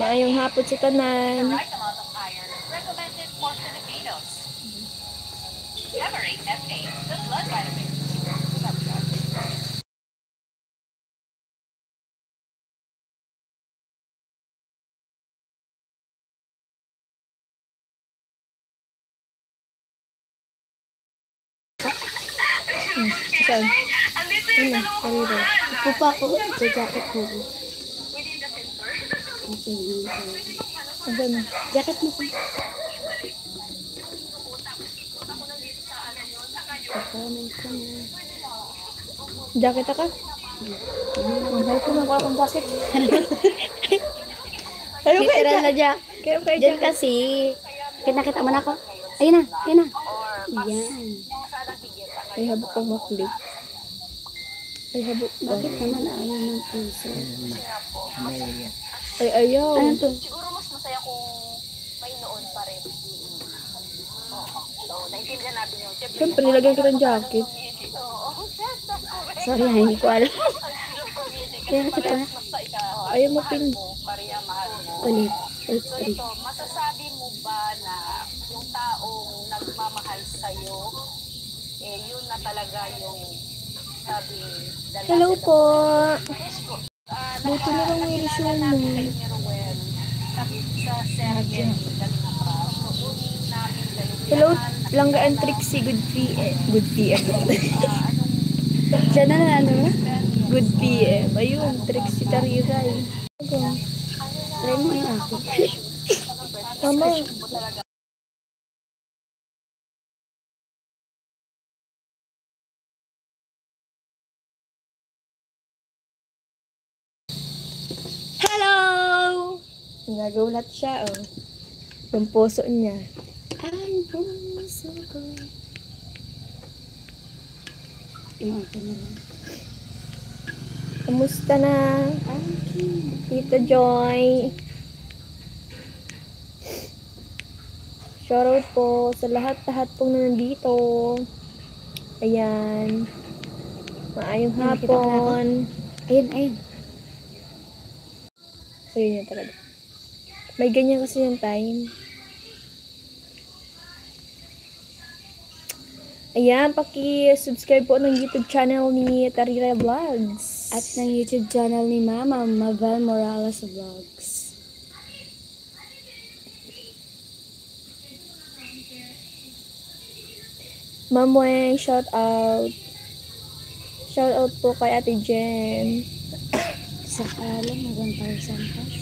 Maayong hapon sa tanan. vitamin. Saan? Ano? Kanino? Upo pa ako sa jacket ko. Asan? Jacket mo pa. Comment ka na. Jacket ka? Mahal ko na akong jacket. Literal na jack. Diyan kasi. Kinakita mo na ako. Ayun na, ayun na. Yan. Ay, habok kong makulit. Ay, habok. Bakit naman ayaw ng puso? Ay, ayaw. Ano to? Siguro mas masaya kung may noon pa rin. Oo. So, naintindihan natin yung. Siyempre, nilagyan ko ng jacket. Sorry, ha, hindi ko alam. Kaya ikaw, Ayaw mo pin. pareha mahal mo. Ulit. Ulit, So ito, masasabi mo ba na yung taong nagmamahal sa'yo, eh yun na talaga yung sabi Hello po. Uh, Buti na lang may resume mo. Hello, Langga and Trixie. Good PM. Good PM. Diyan na na, ano na? Good PM. Ayun, Trixie Tariray. Try mo yung akin. Mama. Nagulat siya, oh. Yung puso niya. Ang puso ko. Yung akin na lang. Kamusta na? Tita Joy. Shoutout po sa lahat-lahat pong nandito. Ayan. Maayong hapon. Ayun, ayun. So, yun yung talaga. May ganyan kasi yung time. Ayan, paki-subscribe po ng YouTube channel ni Tarira Vlogs. At ng YouTube channel ni Mama, Maval Morales Vlogs. Ma'am Weng, shout out. Shout out po kay Ate Jen. Sa kalam, mag 1,000 pas.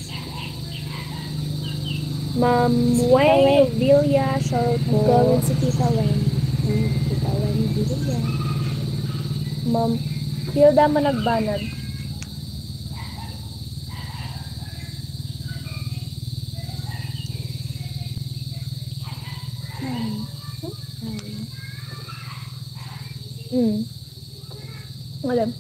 Ma'am Weng Weng. Villa, shout out po. Mag-comment si Tita Wen. Hmm, Tita bili yan. Ma'am Hilda Managbanag. Hmm. Hmm. Mm. Alam.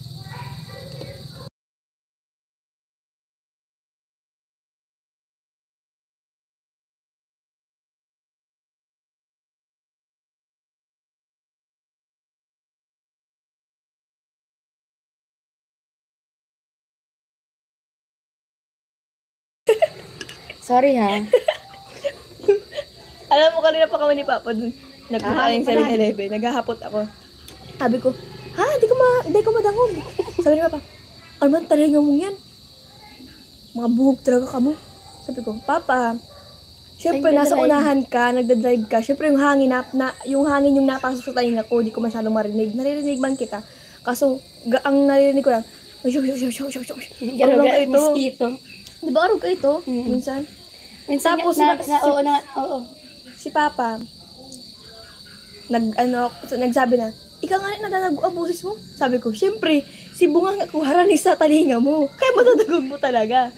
Sorry ha. Alam mo, kanina pa kami ni Papa dun. Nagkakaling sa Ah, 11 Naghahapot ako. Sabi ko, ha, di ko ma, di ko madangog. Sabi ni Papa, ano man talaga mong yan? Mga bungog talaga ka mo. Sabi ko, Papa, syempre Ay, nasa unahan ka, nagda-drive ka. Syempre yung hangin na, na yung hangin yung napasok sa tainga ko, di ko masyadong marinig. Naririnig man kita. Kaso, ga, ang naririnig ko lang, shoo, shoo, shoo, shoo, shoo, shoo. Ano lang ito? Mosquito. Di ba arog ka ito? Mm. Minsan. Minsan Tapos, na, na- na, oo, na, oo. si Papa, nag, ano, nagsabi na, ikaw nga nadadagog ang boses mo. Sabi ko, syempre, si Bunga nga kuharani sa talinga mo. Kaya matadagog mo talaga.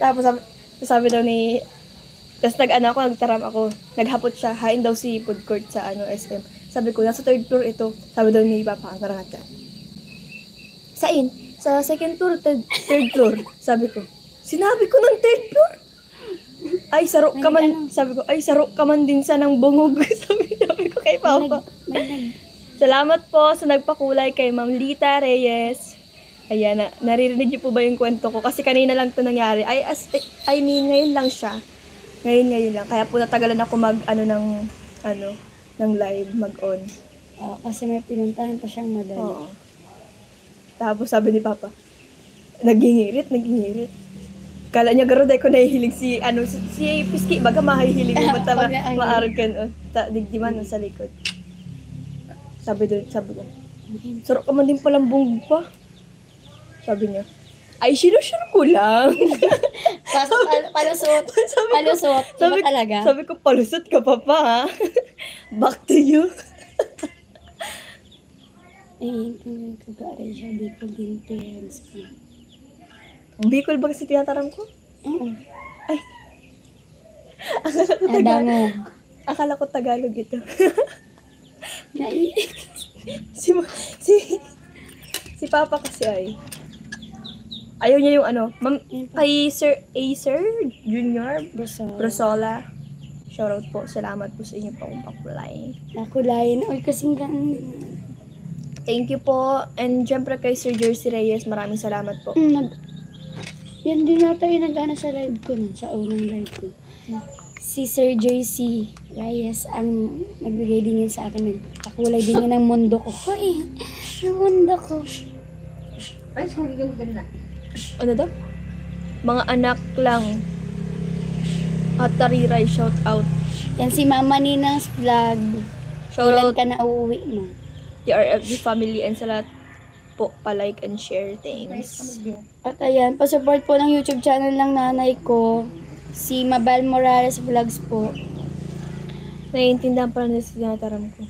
Tapos sabi, sabi daw ni, tapos nag-ano ako, nagtaram ako, naghapot siya, hain daw si food court sa ano, SM. Sabi ko, nasa third floor ito. Sabi daw ni Papa, ang tarangat siya. Sain? Sa second floor, third, third floor. Sabi ko, sinabi ko ng third floor? Ay, sarok ka man. Sabi ko, ay, sarok ka man din sa ng bungog. sabi, sabi ko kay Papa. May nag, Salamat po sa nagpakulay kay Ma'am Lita Reyes. Ayan, na, naririnig niyo po ba yung kwento ko? Kasi kanina lang to nangyari. I, as, I mean, ngayon lang siya. Ngayon, ngayon lang. Kaya po natagalan ako mag, ano, ng, ano, ng live, mag-on. Ah, kasi may pinuntahan pa siyang madali. Oo. Tapos sabi ni Papa, nagingirit, nagingirit. Kala niya garo dahil ko nahihilig si, ano, si, si Piski, baga mahihilig mo, tama, Pag nahihilig. maarag ka, no? Ta, digdiman, sa likod. Sabi doon, sabi ko, sarap ka man din palang bungo pa. Sabi niya, ay, sinusure ko lang. Pas, pal, palusot. sabi ko, Palusot. sabi, Iba talaga. sabi ko, palusot ka pa pa, ha? Back to you. Ay, kung kagaray siya, di ko din parents ko. Bicol ba kasi tinatarang ko? Oo. Ay. Akala ko Tagalog. Akala ko Tagalog ito. Si, si, si Papa kasi ay, ayaw niya yung ano, ma'am, kay Sir Acer Junior Basta. Brosola. Shoutout po. Salamat po sa inyo po kung pakulay. Nakulayan. Uy, kasing gaan. Thank you po. And syempre kay Sir Jersey Reyes, maraming salamat po. Mm. Yan din nata yung nag-ano sa live ko na, sa unang live ko. Si Sir JC Reyes ang nagbigay din yan sa akin. Nagpakulay din yan ng mundo ko. Hoy, yung mundo ko. Ano daw? Mga anak lang. At tariray, shout out. Yan si Mama Ninang's vlog. Shout Kailan out ka na uuwi mo? the RFG family and sa lahat po pa-like and share things. At ayan, pa-support po ng YouTube channel ng nanay ko. Si Mabel Morales Vlogs po. Naiintindihan pa rin sa tinataram ko.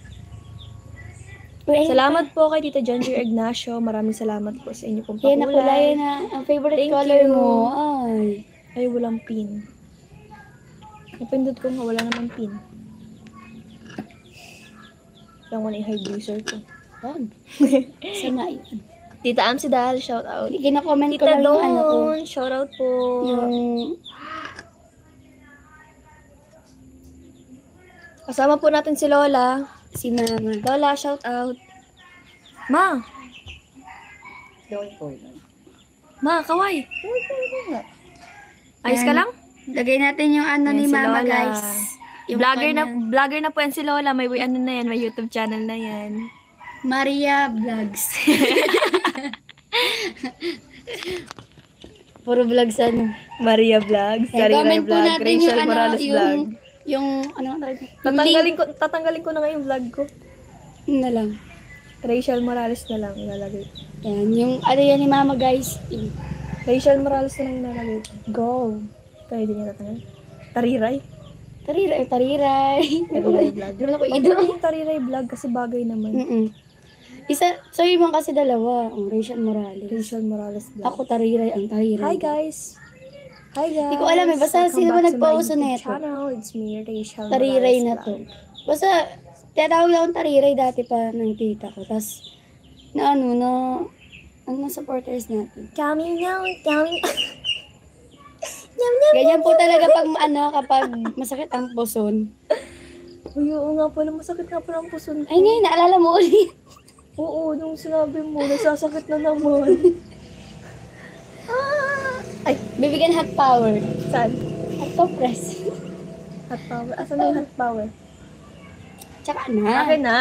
Ayun Salamat po kay Tita Ginger Ignacio. Maraming salamat po sa inyo pong pa. Yan, nakulay pakulay. na. Ang favorite Thank color you. mo. Ay. Ay, walang pin. Napindot ko nga, wala naman pin. Lang ko na yung high user ko. Wag. Sama yun. Tita Amsidal, shout out. Kina-comment ko Tita lang yung ano ko. Shout out po. Yung Kasama po natin si Lola. si Mama. Lola, shout out. Ma! Ma, kaway. Ayos ka Yan. lang? Lagay natin yung ano Yan ni si Mama, Lola. guys. Yung vlogger na vlogger na po yan si Lola. May ano na yan, may YouTube channel na yan. Maria Vlogs. Puro vlogs ano. Maria Vlogs, Eh, Karina comment po Vlog, natin Rachel yung ano, Morales yung, Vlog. yung, ano ang tawag? Yung link Tatanggalin ko, tatanggalin ko na nga yung vlog ko. na lang. Rachel Morales na lang ilalagay. ko. Yan, yung ano yan ni Mama, guys. Rachel Morales na lang ilalagay. ko. Go. Din niya tatanggal. Tariray. Tariray, tariray. Tariray vlog. Ba ako Huwag idol? yung Tariray vlog kasi bagay naman. Mm-mm. Isa, sorry mo kasi dalawa. Ang Rachel Morales. Rachel Morales vlog. Ako tariray, ang tariray. Hi guys! Hi guys! Di ko alam eh, basta Welcome sino ba nagpauso YouTube nito? channel. It's me, Rachel Tariray Morales na to. Basta, tinatawag lang akong tariray dati pa ng tita ko. Tapos, na ano, na, ano supporters natin. Coming now, coming... Nyam. Ganyan po talaga pag ano, kapag masakit ang puson. Uy, oo nga pala, masakit nga pala ang puson. Ay, ngayon, naalala mo ulit. Oo, nung sinabi mo, nasasakit na naman. ah! Ay, Bibigyan hot power. saan? Hot to press. Hot power. Asan na yung hot power? Tsaka na. Akin na.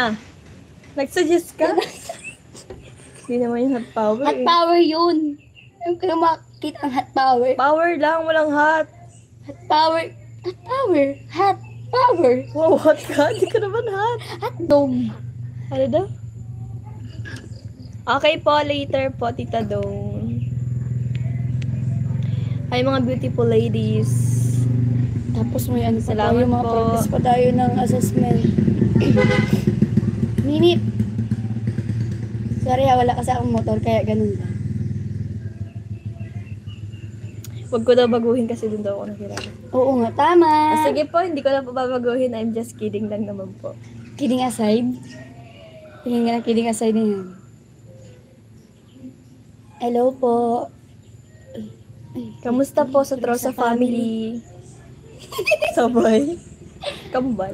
Nag-suggest ka? Hindi naman yung hot power. Hot eh. power yun. Yung kaya makakita ang hot power. Power lang, walang hot. Hot power. Hot power. Hot power. Wow, hot ka? Hindi ka naman hot. Hot dog. Ano daw? Okay po, later po, Tita Dong. Ay, mga beautiful ladies. Tapos may ano pa Salamat tayo, mga po. progress pa tayo ng assessment. Minute. Sorry ha, wala kasi akong motor, kaya ganun lang. Huwag ko daw baguhin kasi dun daw ako nakilala. Oo nga, tama. Ah, sige po, hindi ko na po babaguhin. I'm just kidding lang naman po. Kidding aside. Tingin nga ng kidding aside na yan. Hello po. Kamusta po sa Trosa family? Sabay. Kambal.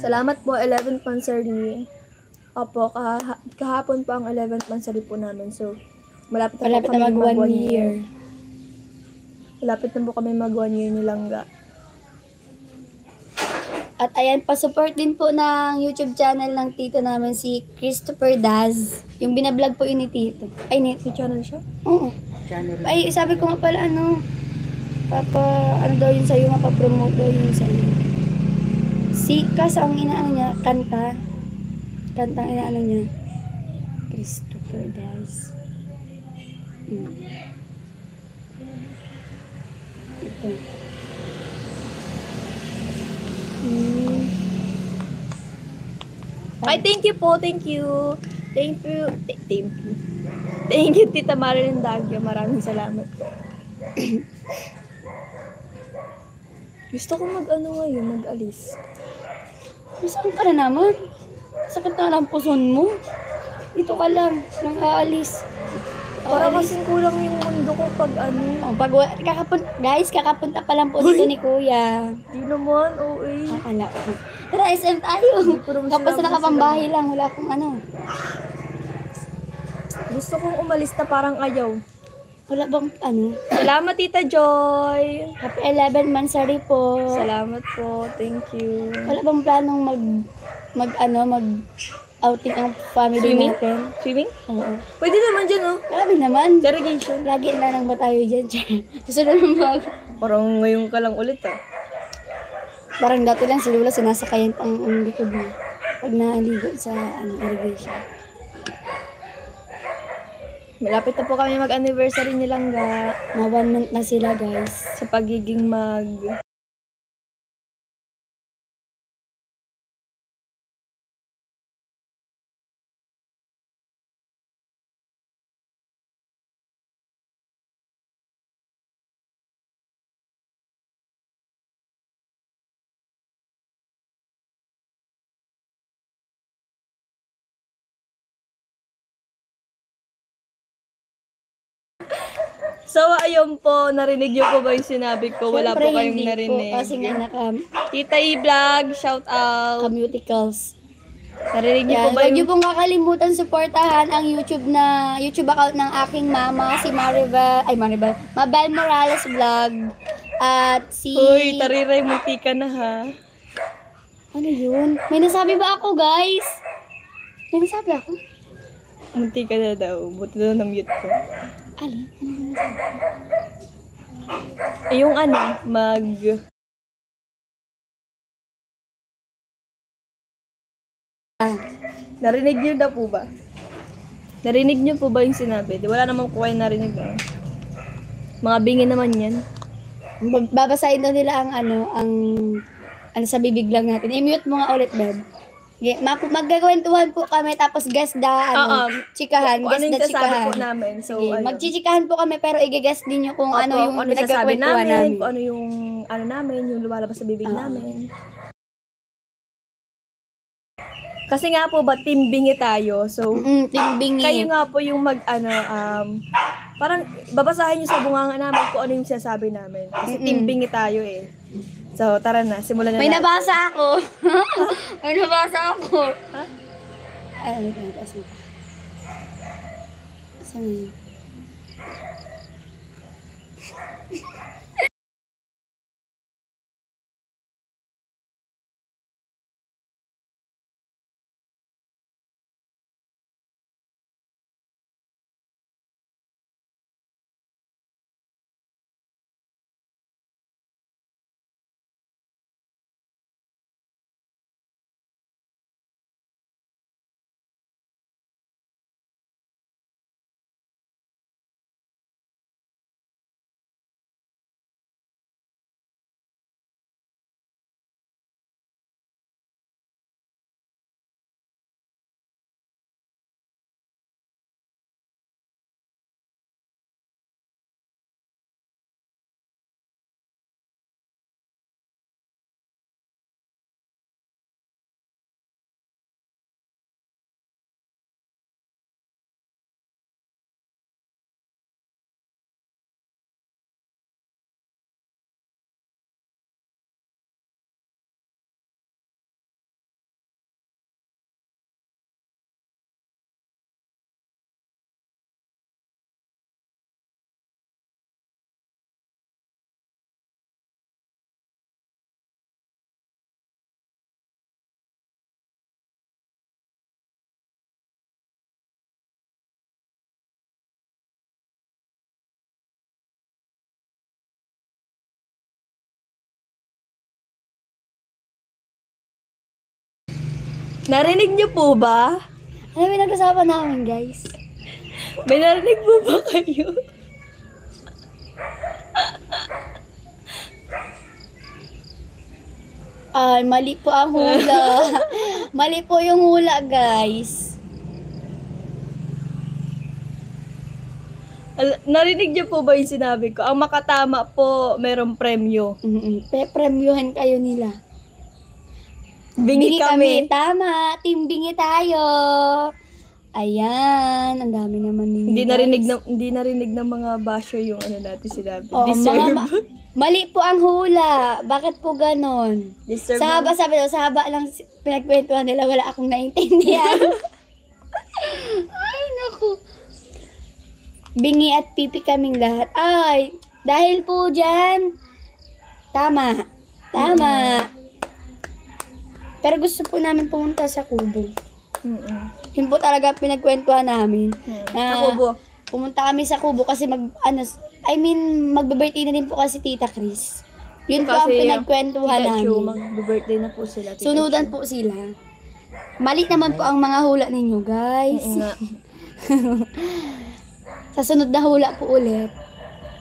Salamat po, 11th monthsary. Opo, kaha- kahapon pa ang 11th monthsary po namin. So, malapit na Malapit po na kami mag one year. Malapit na po kami mag one year ni Langga. At ayan, pa-support din po ng YouTube channel ng tito namin si Christopher Daz. Yung binablog po yun ni tito. Ay, ni May channel siya? Oo. Channel. Ay, sabi ko nga pala, ano, papa, ano daw yun sa'yo, mapapromote daw yun sa'yo. Si, kas ang inaano niya, kanta. Kanta ang inaano niya. Christopher Daz. Hmm. Hmm. Ay, thank you po, thank you. Thank you. th- Thank you. Thank you, Tita Marilyn Dagyo. Maraming salamat po. Gusto ko mag-ano ngayon, mag-alis. Saan ka na naman? Sakit na lang puson mo. Dito ka lang, nang aalis. Para kasing kulang yung mundo ko pag ano. Oh, pag wa- kakapun guys, kakapunta pa lang po dito ni Kuya. Di naman, OA. Akala ko. Tara, SM tayo. Hindi ko naman Tapos sinabi nakapambahay lang, wala akong ano. Gusto kong umalis na parang ayaw. Wala bang ano? Salamat, Tita Joy. Happy 11 mansari po. Salamat po. Thank you. Wala bang planong mag mag ano, mag outing ang family Swimming? natin? Swimming? Oo. Pwede naman dyan, oh. Grabe naman. Irrigation. Lagi na lang ba tayo dyan? Gusto na lang mag... Parang ngayon ka lang ulit, ah. Parang dati lang si Lola sinasakayan pang ang likod niya. Pag naaligo sa ano, irrigation. Malapit na po kami mag-anniversary ni Langga Na one month na sila guys. sa pagiging mag... So, ayun po, narinig niyo po ba yung sinabi ko? Wala po Siyempre, kayong hindi narinig. Po, kasi nga naka Tita E-Vlog, shout out. commuticals. Narinig niyo po Yan, ba huwag niyo yung... pong kakalimutan suportahan ang YouTube na YouTube account ng aking mama, si Maribel, ay Maribel, Mabel Morales Vlog. At si... Uy, tariray, munti ka na ha. Ano yun? May nasabi ba ako, guys? May nasabi ako? Munti ka na daw. Buti na na-mute ko. Alin? Ano yung ano, mag... Ah, Narinig niyo na po ba? Narinig niyo po ba yung sinabi? Di wala namang ko kayo narinig ah. Mga bingi naman yan. bab- babasahin daw nila ang ano, ang ano sa bibig lang natin. I-mute mo nga ulit, Beb. Magkakwentuhan po kami tapos guest da ano, Oo. chikahan, Kung ano guest yung da sasabi chikahan. po namin. So, Sige, ayun. magchichikahan po kami pero i-guess din nyo kung Opo, ano yung kung ano yung sasabi pinagkakwentuhan namin, namin. kung ano yung ano namin, yung lumalabas sa bibig namin. Kasi nga po ba, team bingi tayo. So, Mm, timbingi. kayo nga po yung mag, ano, um, parang babasahin nyo sa bunganga namin kung ano yung sinasabi namin. Kasi Mm-mm. team bingi tayo eh. So, tara na, simulan na May natin. nabasa ako. May nabasa ako. Ha? Ay, ano taas mo. Saan yun? Narinig niyo po ba? Ano yung nag-usapan namin, guys? May narinig po ba kayo? Ay, mali po ang hula. mali po yung hula, guys. Al- narinig niyo po ba yung sinabi ko? Ang makatama po, merong premyo. Mm-mm. Pe-premyuhan kayo nila. Bingi, kami. Tama. Team bingi tayo. Ayan. Ang dami naman ninyo. Hindi narinig ng hindi narinig ng mga basher yung ano natin sinabi. Oo, Deserve. mga ma- mali po ang hula. Bakit po ganon? Deserve. Sa haba, sabi daw, sa haba lang pinagkwentuhan nila, wala akong naintindihan. Ay, naku. Bingi at pipi kaming lahat. Ay, dahil po dyan, tama. Tama. Pero gusto po namin pumunta sa Kubo. Mm-mm. Yun po talaga pinagkwentuhan namin. Hmm. Na- po. Pumunta kami sa Kubo kasi mag, ano, I mean, magbe-birthday na din po kasi Tita Chris. Yun po ang pinagkwentuhan Pikachu, namin. mag-birthday na po sila. Tita Sunudan Chu. po sila. Mali naman po ang mga hula ninyo, guys. Sa sunod na hula po ulit.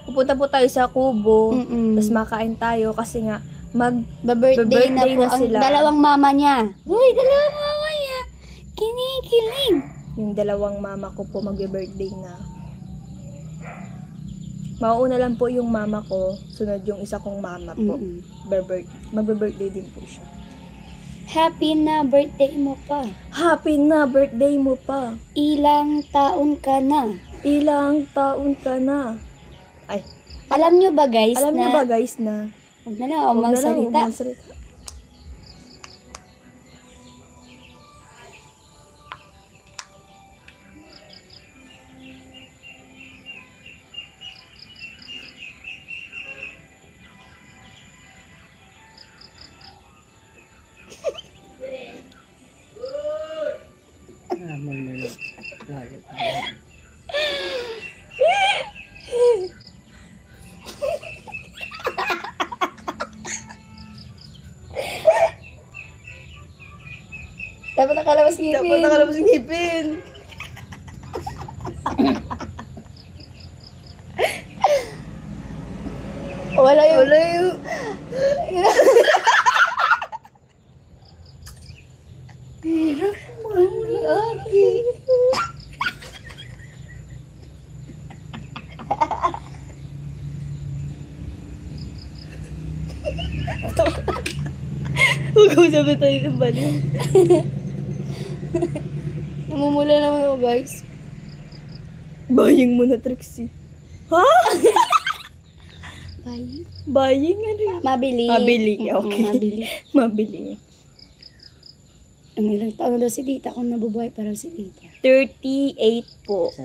Pupunta po tayo sa Kubo. Mm-mm. Tapos makain tayo kasi nga mag Ba-birthday na po na ang sila. dalawang mama niya. Uy, dalawang mama niya. Kinikilig. yung dalawang mama ko po magbe-birthday na. Mauuna lang po yung mama ko, sunod yung isa kong mama po. Mm-mm. Berbir- Magbe-birthday din po siya. Happy na birthday mo pa. Happy na birthday mo pa. Ilang taon ka na. Ilang taon ka na. Ay, Alam nyo ba guys alam na... niyo ba guys na Huwag na lang ako Huwag na lang, magsalita. huwag magsalita. Dapat nakalabas ngipin. Dapat nakalabas ngipin. Wala yung... Wala yung... Hirap mangyari. Huwag mo sabi tayo ng bali. Namumula naman ako guys. Buying mo na, Trixie. Ha? Bye. Buying ano yun? Mabili. Mabili, Mm, okay. Mabili. Mabili. Ang ilang taon na daw si tita kung nabubuhay pa raw si tita. 38 po.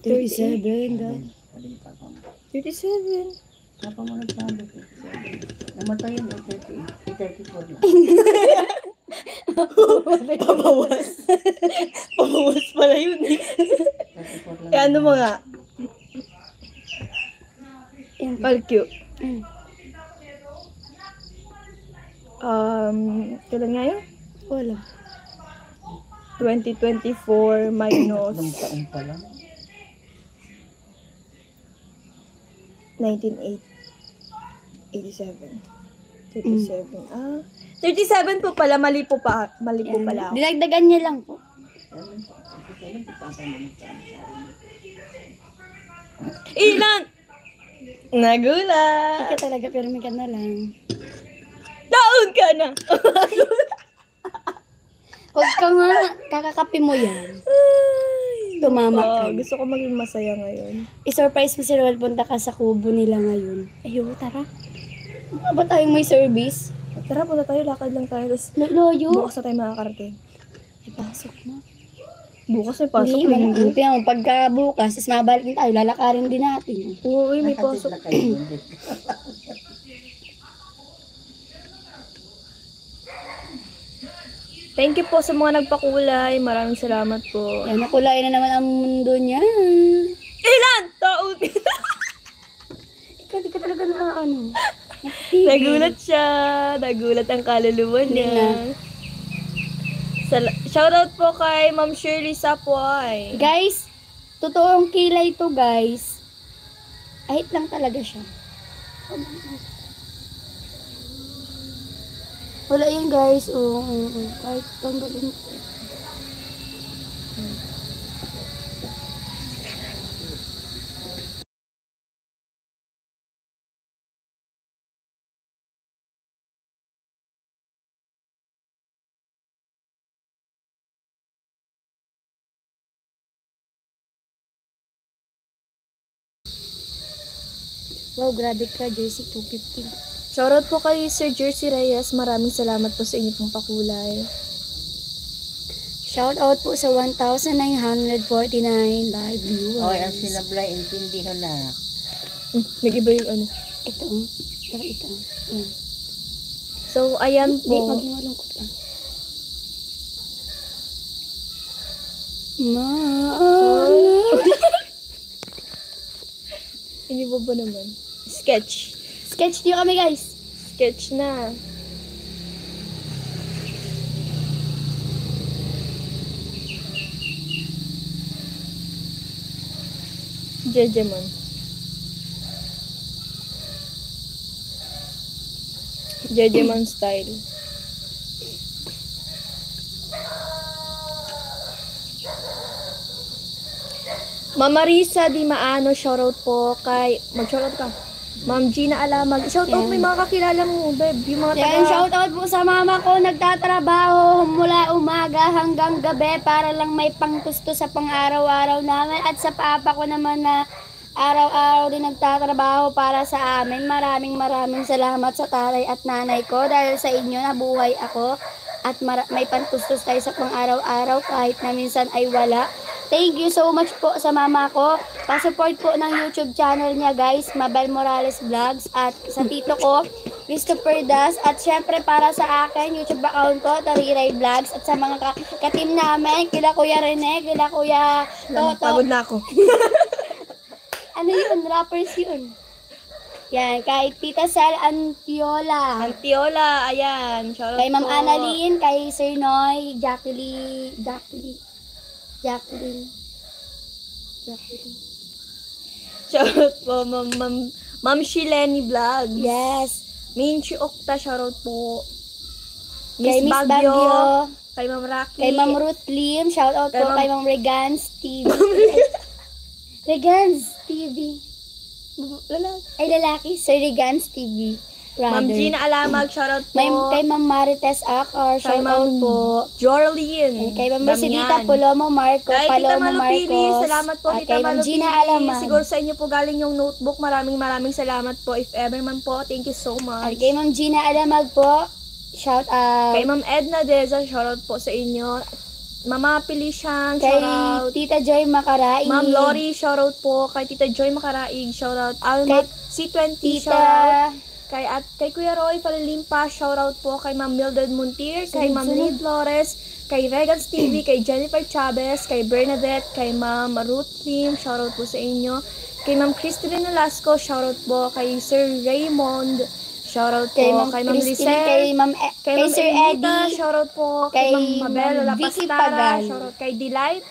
37 daw. 37. Apa mo nagsabi ko? Namatay yun, eh, 30, 34 lang. Pabawas. Pabawas pala yun eh. 34 lang. Eh ano mo nga? Yan. Palkyo. Mm. Um, kailan nga yun? Wala. 2024 minus Ilang taon pa lang. 1987. 37. Ah, 37 po pala. Mali po pa. Mali po pala ako. Dinagdagan niya lang po. Ilan? Nagulat. Ika talaga, pero may ka na lang. Taon ka na. Huwag ka nga, kakakapi mo yan. Tumama ka. Oh, gusto ko maging masaya ngayon. I-surprise mo si Roel, punta ka sa kubo nila ngayon. Ayo, tara. Ano ba tayong may service? Tara, punta tayo. Lakad lang tayo. Tapos, Lo- Loyo. bukas na tayo makakarating. Ipasok mo. Bukas may pasok. Hindi, linggo. mabuti mo. Pagka bukas, is mabalik din tayo, lalakarin din natin. Oo, uy, may Nakatid pasok. na hindi. Thank you po sa mga nagpakulay. Maraming salamat po. Yan, nakulay na naman ang mundo niya. Ilan? Taon? Ikaw, di ka talaga na ano. Nagulat siya. Nagulat ang kaluluwa niya. Sal- shoutout po kay Ma'am Shirley Sapoy. Guys, totoong kilay to guys. Ahit lang talaga siya. Wala yan guys. Oo, oo, oo. Kahit tanggalin ko. Wow, grabe ka, Jersey 250. Shoutout po kay Sir Jersey Reyes. Maraming salamat po sa inyo pong pakulay. Shout out po sa 1,949 live viewers. Oy, ang sinablay, intindihan na. Hmm, nag-iba yung ano. Ito, oh. Pero ito. Yan. So, ayan Hindi, po. maging malungkot ka. Maala. Hindi ba ba naman? Sketch. Sketch niyo kami, guys. Sketch na. Jejemon. Jejemon style. Mama Risa Di Maano, shoutout po kay... Mag-shoutout ka. Ma'am Gina Alamag. Shoutout Yan. may mga kakilala mo, babe. Yung mga Yan, taga... shout out po sa mama ko. Nagtatrabaho mula umaga hanggang gabi para lang may pangtusto sa pang-araw-araw namin. At sa papa ko naman na araw-araw din nagtatrabaho para sa amin. Maraming maraming salamat sa tatay at nanay ko dahil sa inyo nabuhay ako at may pantustos tayo sa pang-araw-araw kahit na minsan ay wala. Thank you so much po sa mama ko. Pa-support po ng YouTube channel niya guys, Mabel Morales Vlogs at sa tito ko, Christopher Das at syempre para sa akin, YouTube account ko, Tariray Vlogs at sa mga ka- ka-team namin, kila Kuya Rene, kila Kuya Toto, Pagod na ako. ano yun? Rappers yun. Yan, kay Tita Sal Antiola. Antiola, ayan. Shoutout Kay Ma'am po. Annalyn, kay Sir Noy, Jacqueline, Jacqueline, Jacqueline, Jacqueline. Shoutout po, Ma'am, Ma'am, Ma'am Shileni Vlog. Yes. Minchi Okta, shoutout po. Kay Miss Miss Bagyo. Bagyo. Kay Ma'am Rocky. Kay Ma'am Ruth Lim, shout out Kay po Ma'am- kay Ma'am Regans TV. Regans TV. Lalaki. Ay, lalaki. Sir Regans TV. Ma'am. Gina Alamag, shoutout po. May, kay Ma'am Marites Akar, Kay shout out Ma'am po. Jorlyn. Eh, Kay Ma'am. Mercedita Palomo Marco, Kay Tita Palomo Malupini, Marcos. salamat po At Tita kay Ma'am. Gina Alaman. Siguro sa inyo po galing yung notebook. Maraming maraming salamat po. If ever man po, thank you so At much. kay Ma'am Gina Alamag po, shout out. Kay Ma'am Edna Deza, shoutout po sa inyo. Mama Felician, Kay shoutout. Tita Joy Makaraig. Ma'am Lori, shoutout po. Kay Tita Joy Makaraig, shoutout. Alma C20, Tita shoutout. Kay, at, kay Kuya Roy Palalimpa, shoutout po. Kay Ma'am Mildred Muntir, kay Ma'am. Lynn Flores, kay Regans TV, kay Jennifer Chavez, kay Bernadette, kay Ma'am Ruth Lim, shoutout po sa inyo. Kay Ma'am Christine Nolasco, shoutout po. Kay Sir Raymond, shoutout po. Kay Ma'am kay Ma'am Lizelle, kay Ma'am E- Kay, kay Sir Elita, Eddie. shoutout po. Kay, Kay Ma'am Mabel Lapastara, shoutout kay Delight.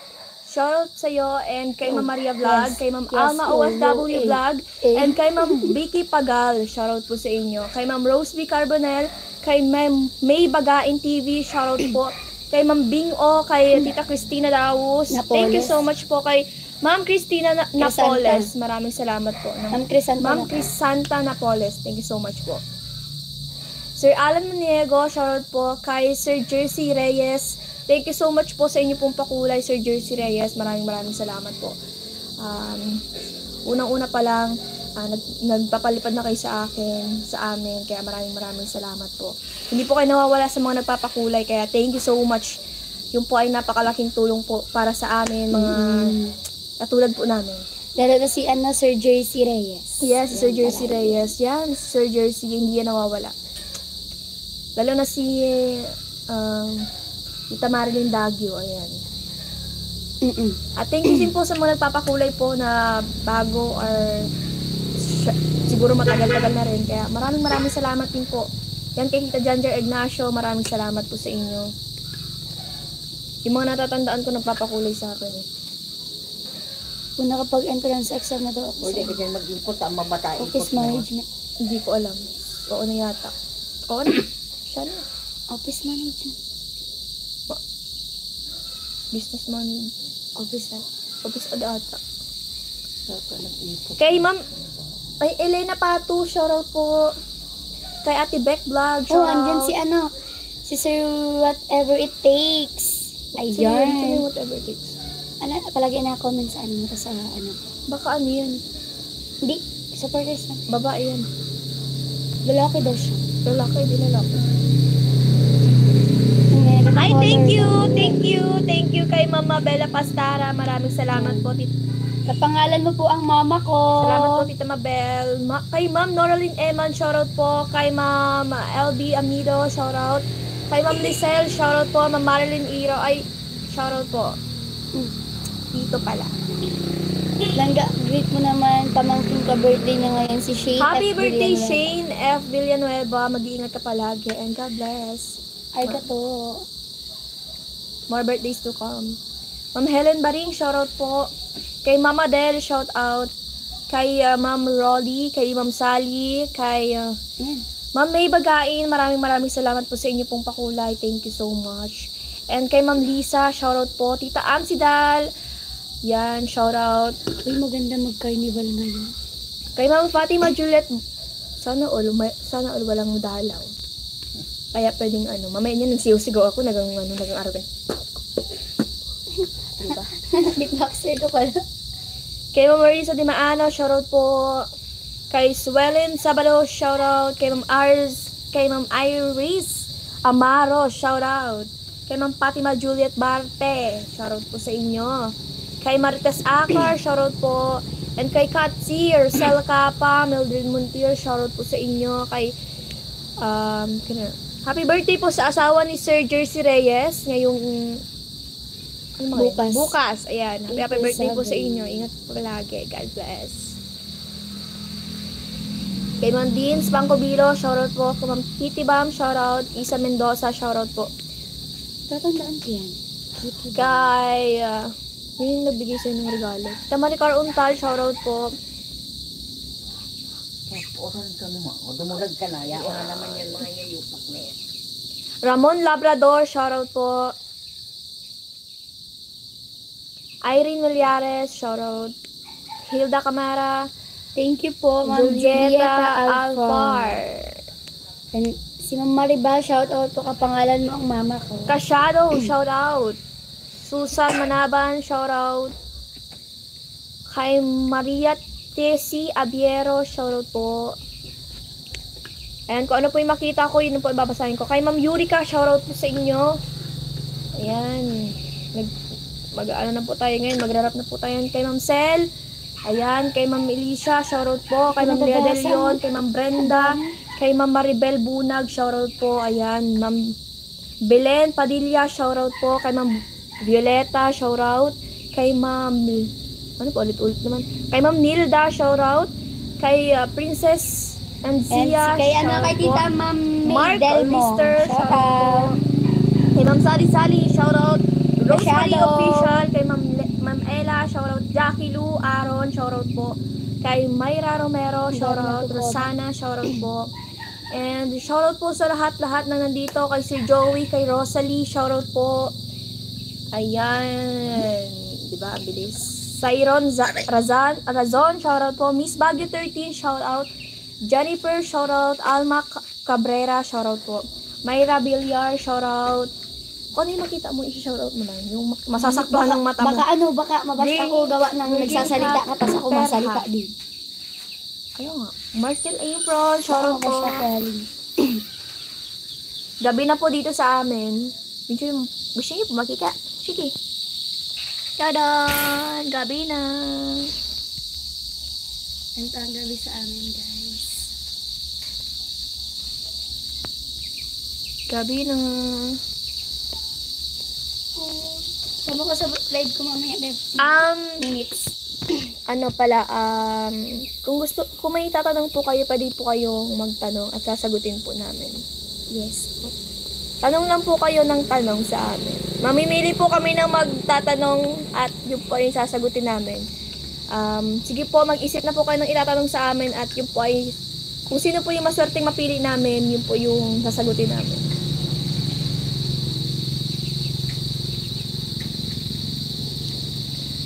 Shoutout sa'yo and kay Ma'am Maria Vlog, Yes. kay Ma'am Yes, Alma OFW eh. Vlog, Eh. and kay Ma'am Vicky Pagal. Shoutout po sa inyo. Kay Ma'am Rose B. Carbonell, kay Ma'am May Bagain TV, shoutout po. Kay Ma'am Bing O, kay Tita Christina Daus. Napoles. Thank you so much po kay Ma'am Christina Na-. Napoles. Maraming salamat po. Ma'am Crisanta. Ma'am Crisanta Napoles. Thank you so much po. Sir Alan Maniego, shoutout po kay Sir Jersey Reyes. Thank you so much po sa inyo pong pakulay, Sir Jersey Reyes. Maraming maraming salamat po. Um, unang-una pa lang, ah, nag, nagpapalipad na kayo sa akin, sa amin. Kaya maraming maraming salamat po. Hindi po kayo nawawala sa mga nagpapakulay. Kaya thank you so much. Yung po ay napakalaking tulong po para sa amin, mga Mm. katulad po namin. Lalo na si ano, Sir Jersey Reyes. Yes, si Sir Yan, Jersey. Reyes. Yan, si Sir Jersey, hindi yan nawawala. Lalo na si um, Tita Marilyn Dagyo, ayan. Mm-mm. At thank you din po sa mga nagpapakulay po na bago or siguro matagal-tagal na rin. Kaya maraming maraming salamat din po. Yan kay Tita Janger Ignacio, maraming salamat po sa inyo. Yung mga natatandaan ko nagpapakulay sa akin eh. Kung nakapag-entrance exam na daw ako Pwede sa ka dyan mag-input ang mamata. office management. Hindi ko alam. Oo na yata. Oo na. Siya na. Office management. Business money. Office ah. Office ad ata. Kay ma'am, ay Elena Patu, shoutout po. Kay Ate Beck Vlog, Oh, shoutout. andyan si ano, si Sir Whatever It Takes. Ayan. whatever it takes? Ano, palagi na-comment sa ano, sa ano. Baka ano yun? Hindi, supporters na. Babae yan. Lalaki daw siya. Lalaki, di lalaki. Ay, thank you! Thank you! Thank you kay Mama Bella Pastara. Maraming salamat po, tit Kapangalan mo po ang mama ko. Salamat po, Tita Mabel. Ma- kay Ma'am Noraline Eman, shoutout po. Kay Ma'am LB Amido, shoutout. Kay Ma'am Lizelle, shoutout po. Ma'am Marilyn Iro, ay, shoutout po. Dito pala. Langga, greet mo naman, pamangkin ka birthday niya ngayon si Shane. Happy F. birthday, Villanueva. Shane F. Villanueva. Mag-iingat ka palagi and God bless. Ay, ka to. More birthdays to come. Ma'am Helen Baring, shoutout po. Kay Mama Del, shoutout. Kay uh, Ma'am Rolly, kay Ma'am Sally, kay uh. Ma'am May Bagain, maraming maraming salamat po sa inyo pong pakulay. Thank you so much. And kay Ma'am Lisa, shoutout po. Tita Amsidal, yan, shoutout. Uy, maganda mag-carnival ngayon. Kay Ma'am Fatima Juliet, sana all, may, sana all walang dalaw. Kaya pwedeng ano, mamaya niya nagsigaw ako, nagang ano, nagang araw Diba? Beatboxer ka pala. Kay Ma'am Marisa Di Maano, shoutout po. Kay Swellen Sabado, shoutout. Kay Ma'am Ars, kay Ma'am Iris Amaro, shoutout. Kay Ma'am Fatima Juliet Barte, shoutout po sa inyo. Kay Marites Akar, shoutout po. And kay Katsi, Rosel Capa, Mildred Montier, shoutout po sa inyo. Kay, um, kina, happy birthday po sa asawa ni Sir Jersey Reyes, ngayong, ano? Bukas. Bukas, ayan. Happy, happy birthday po sa 7. inyo. Ingat po palagi. God bless. Kay Ma'am Deans Bangkobilo, shoutout po. Kay Ma'am Kitty Bam, shoutout. Isa Mendoza, shoutout po. Tatandaan ko yan. Kay, uh, yun yung nagbigay sa'yo ng regalo. Kay Maricar Untal, shoutout po. Oran ka naman. O dumulag ka na. Yaon na naman yan mga yayupak na yan. Ramon Labrador, shoutout po. Irene Millares, shoutout. Hilda Camara, Thank you po, Ma'am Julieta Alfar. And si Ma'am Maribel, shout out po kapangalan mo ang mama ko. Kashado, shout out. Susan Manaban, shout out. Kay Maria Tessie Abiero, shout out po. Ayan, kung ano po yung makita ko, yun po ibabasahin ko. Kay Ma'am Yurika, shout out po sa inyo. Ayan. Nag, mag, ano na po tayo ngayon, magrarap na po tayo kay Ma'am Sel. Ayan, kay Ma'am Elisha, shoutout po. Kay Ma'am Lea Del Leon, kay Ma'am Brenda, kay Ma'am Maribel Bunag, shoutout po. Ayan, Ma'am Belen Padilla, shoutout po. Kay Ma'am Violeta, shoutout. Kay Ma'am, ano po, ulit-ulit naman. Kay Ma'am Nilda, shoutout. Kay uh, Princess And Anzia, kay ano, kay. Tita Ma'am May Mark Delmo. Lister, Shout out. Kay Ma'am Sally Sally, shoutout. Rosemary Shadow. Official, kay Ma'am, Le- Ma'am Ella, shoutout. Jackie Lou, Aaron, shoutout po. Kay Mayra Romero, shoutout. po. Rosana, shoutout po. And shoutout po sa lahat-lahat na nandito. Kay Sir Joey, kay Rosalie, shoutout po. Ayan. Diba? Ang bilis. Sayron Za- Razan, Razon, shoutout po. Miss Baguio 13, shoutout. Jennifer, shoutout. Alma Ca- Cabrera, shoutout po. Mayra Villar, shoutout. Kung ano yung makita mo, i-shoutout mo lang. Yung masasaktuhan ng mata mo. Baka ano, baka mabasta ko gawa ng nagsasalita ka, tapos ako masalita din. Ayaw nga. Marcel April, shoutout po. Gabi na po dito sa amin. Medyo yung, gusto niyo makita? Sige. Tadaan! Gabi na. Ito ang gabi sa amin, guys. Gabi na. Sama ko sa live ko mamaya, Dev. Um, Minutes. ano pala, um, kung gusto, kung may tatanong po kayo, pwede po kayong magtanong at sasagutin po namin. Yes. Tanong lang po kayo ng tanong sa amin. Mamimili po kami ng magtatanong at yun po yung sasagutin namin. Um, sige po, mag-isip na po kayo ng itatanong sa amin at yun po ay kung sino po yung maswerteng mapili namin, yun po yung sasagutin namin.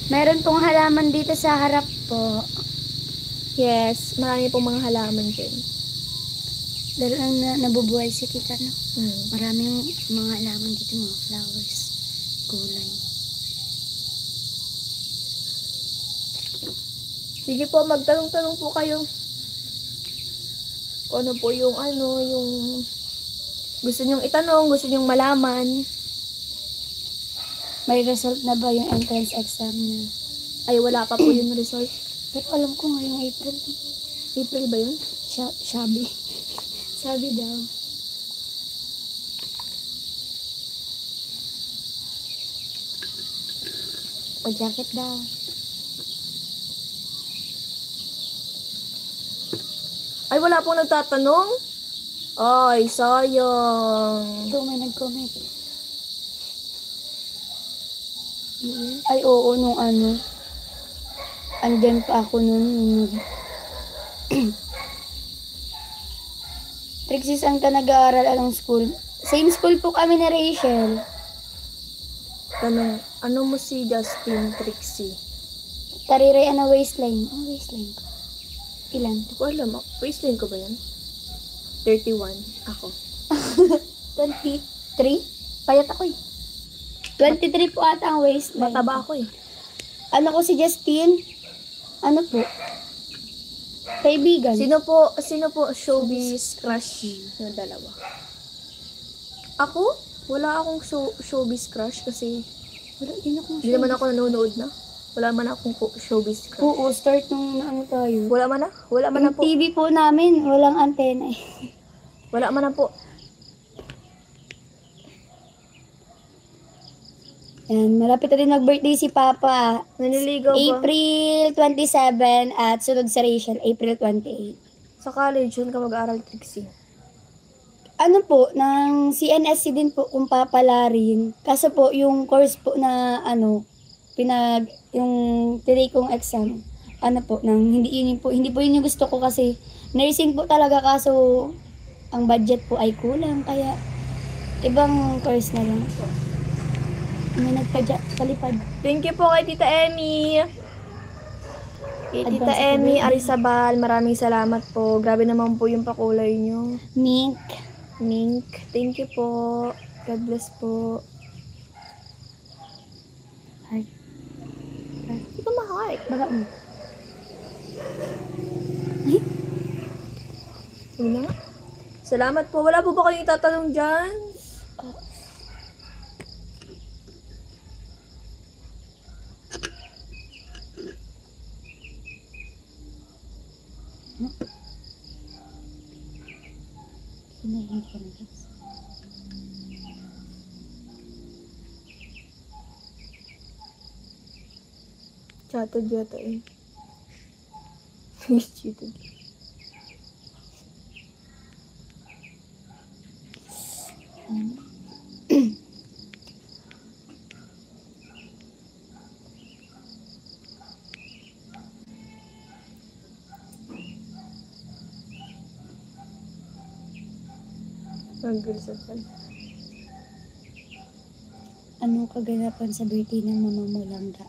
Meron pong halaman dito sa harap po. Yes, marami pong mga halaman dyan. Dahil ang na, nabubuhay si tita, no? Hmm. Maraming mga halaman dito, mga flowers, kulay. Sige po, magtanong-tanong po kayo. Kung ano po yung ano, yung gusto nyong itanong, gusto nyong malaman. May result na ba yung entrance exam niya? Ay, wala pa po yung result. Pero alam ko ngayong April. April ba yun? Siya, sabi. Sabi daw. O jacket daw. Ay, wala pong nagtatanong? Ay, sayang. Ito may nag-comment. Ay, oo, nung ano. Andyan pa ako nun. Trixie, saan ka nag-aaral? Anong school? Same school po kami ni Rachel. Tanong, ano mo si Justin Trixie? Tariray, ano, waistline? Ano waistline ko? Ilan? Hindi ko alam. Waistline ko ba yan? 31. Ako. 23? Payat ako eh. 23 po ata ang waistline. Mataba ako eh. Ano ko si Justin? Ano po? Kaibigan. Sino po, sino po showbiz crush yung dalawa? Ako? Wala akong show, showbiz crush kasi Wala din akong hindi naman ako nanonood na. Wala man akong ko- showbiz crush. Oo, start nung ano tayo. Wala man na? Wala man na Yung po. TV po namin, walang antena eh. Wala man na po. Yan, malapit na din mag-birthday si Papa. Naniligaw ba? April 27 at sunod si Rachel, April 28. Sa college, yun ka mag-aaral, Trixie. Ano po, ng CNSC din po kung papalarin. Kaso po, yung course po na ano, pinag, yung tinake kong exam, ano po, nang hindi yun po, hindi po yun yung gusto ko kasi nursing po talaga kaso ang budget po ay kulang kaya ibang course na lang po. May nagpadya, palipad. Thank you po kay Tita Emmy. Kay Tita Advance Emmy Arisabal, maraming salamat po. Grabe naman po yung pakulay nyo. Mink. Mink, thank you po. God bless po. Heart. Hindi ko ma-heart. Baka, mm. Una. Salamat po. Wala po ba kayong itatanong dyan? Kinahin ko na guys. Chatted yata eh. Cheated. Nag-reset Anong kaganapan sa birthday ng mama mo langga?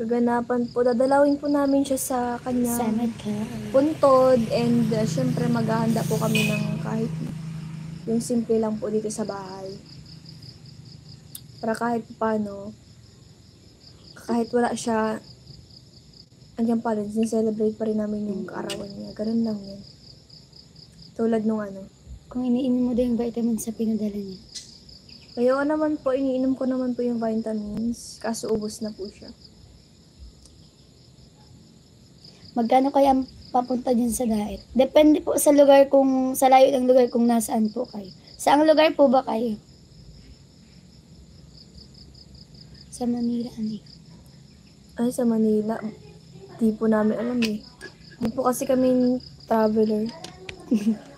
Kaganapan po, dadalawin po namin siya sa kanya. Ka. puntod and uh, syempre maghahanda po kami ng kahit yung simple lang po dito sa bahay. Para kahit paano, kahit wala siya, andyan pa rin, celebrate pa rin namin yung kaarawan niya. Ganun lang yan. Tulad nung ano. Kung iniinom mo daw yung vitamin sa pinadala niya. Kaya naman po, iniinom ko naman po yung vitamins. Kaso ubos na po siya. Magkano kaya ang papunta dyan sa diet? Depende po sa lugar kung, sa layo ng lugar kung nasaan po kayo. Saang lugar po ba kayo? Sa Manila, ano eh. Ay, sa Manila. Di po namin alam eh. Di po kasi kami traveler.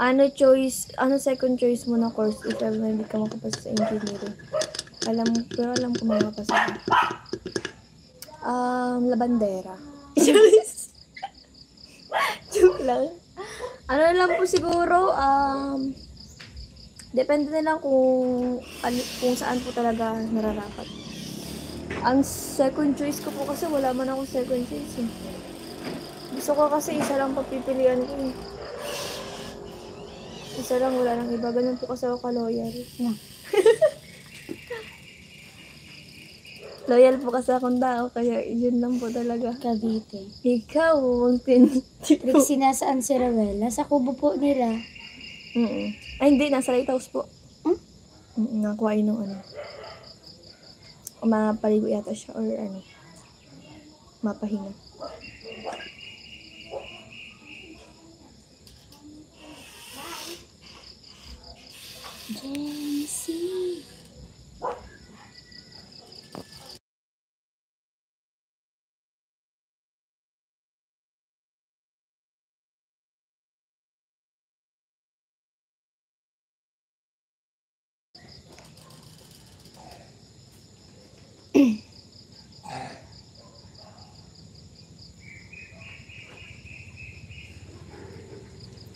Ano choice, ano second choice mo na course if ever hindi ka makapasa sa engineering? Alam, pero alam ko makapasa ka. Um, labandera. Joke lang. Ano lang po siguro, um, depende na lang kung, ano- kung saan po talaga nararapat. Ang second choice ko po kasi wala man ako second choice eh. Gusto ko kasi isa lang papipilian ko eh. Isa lang, wala nang iba. Ganun po kasi ako ka-loyal. Loyal po kasi akong tao, kaya yun lang po talaga. Cavite. Ikaw, ang tin... Trixie, nasaan si Rowella? Sa kubo po nila. Mm Ay, hindi. Nasa lighthouse po. Hmm? Mm Nakuha yun ng ano. Mapaligo yata siya or ano. Mapahinga. Jancy.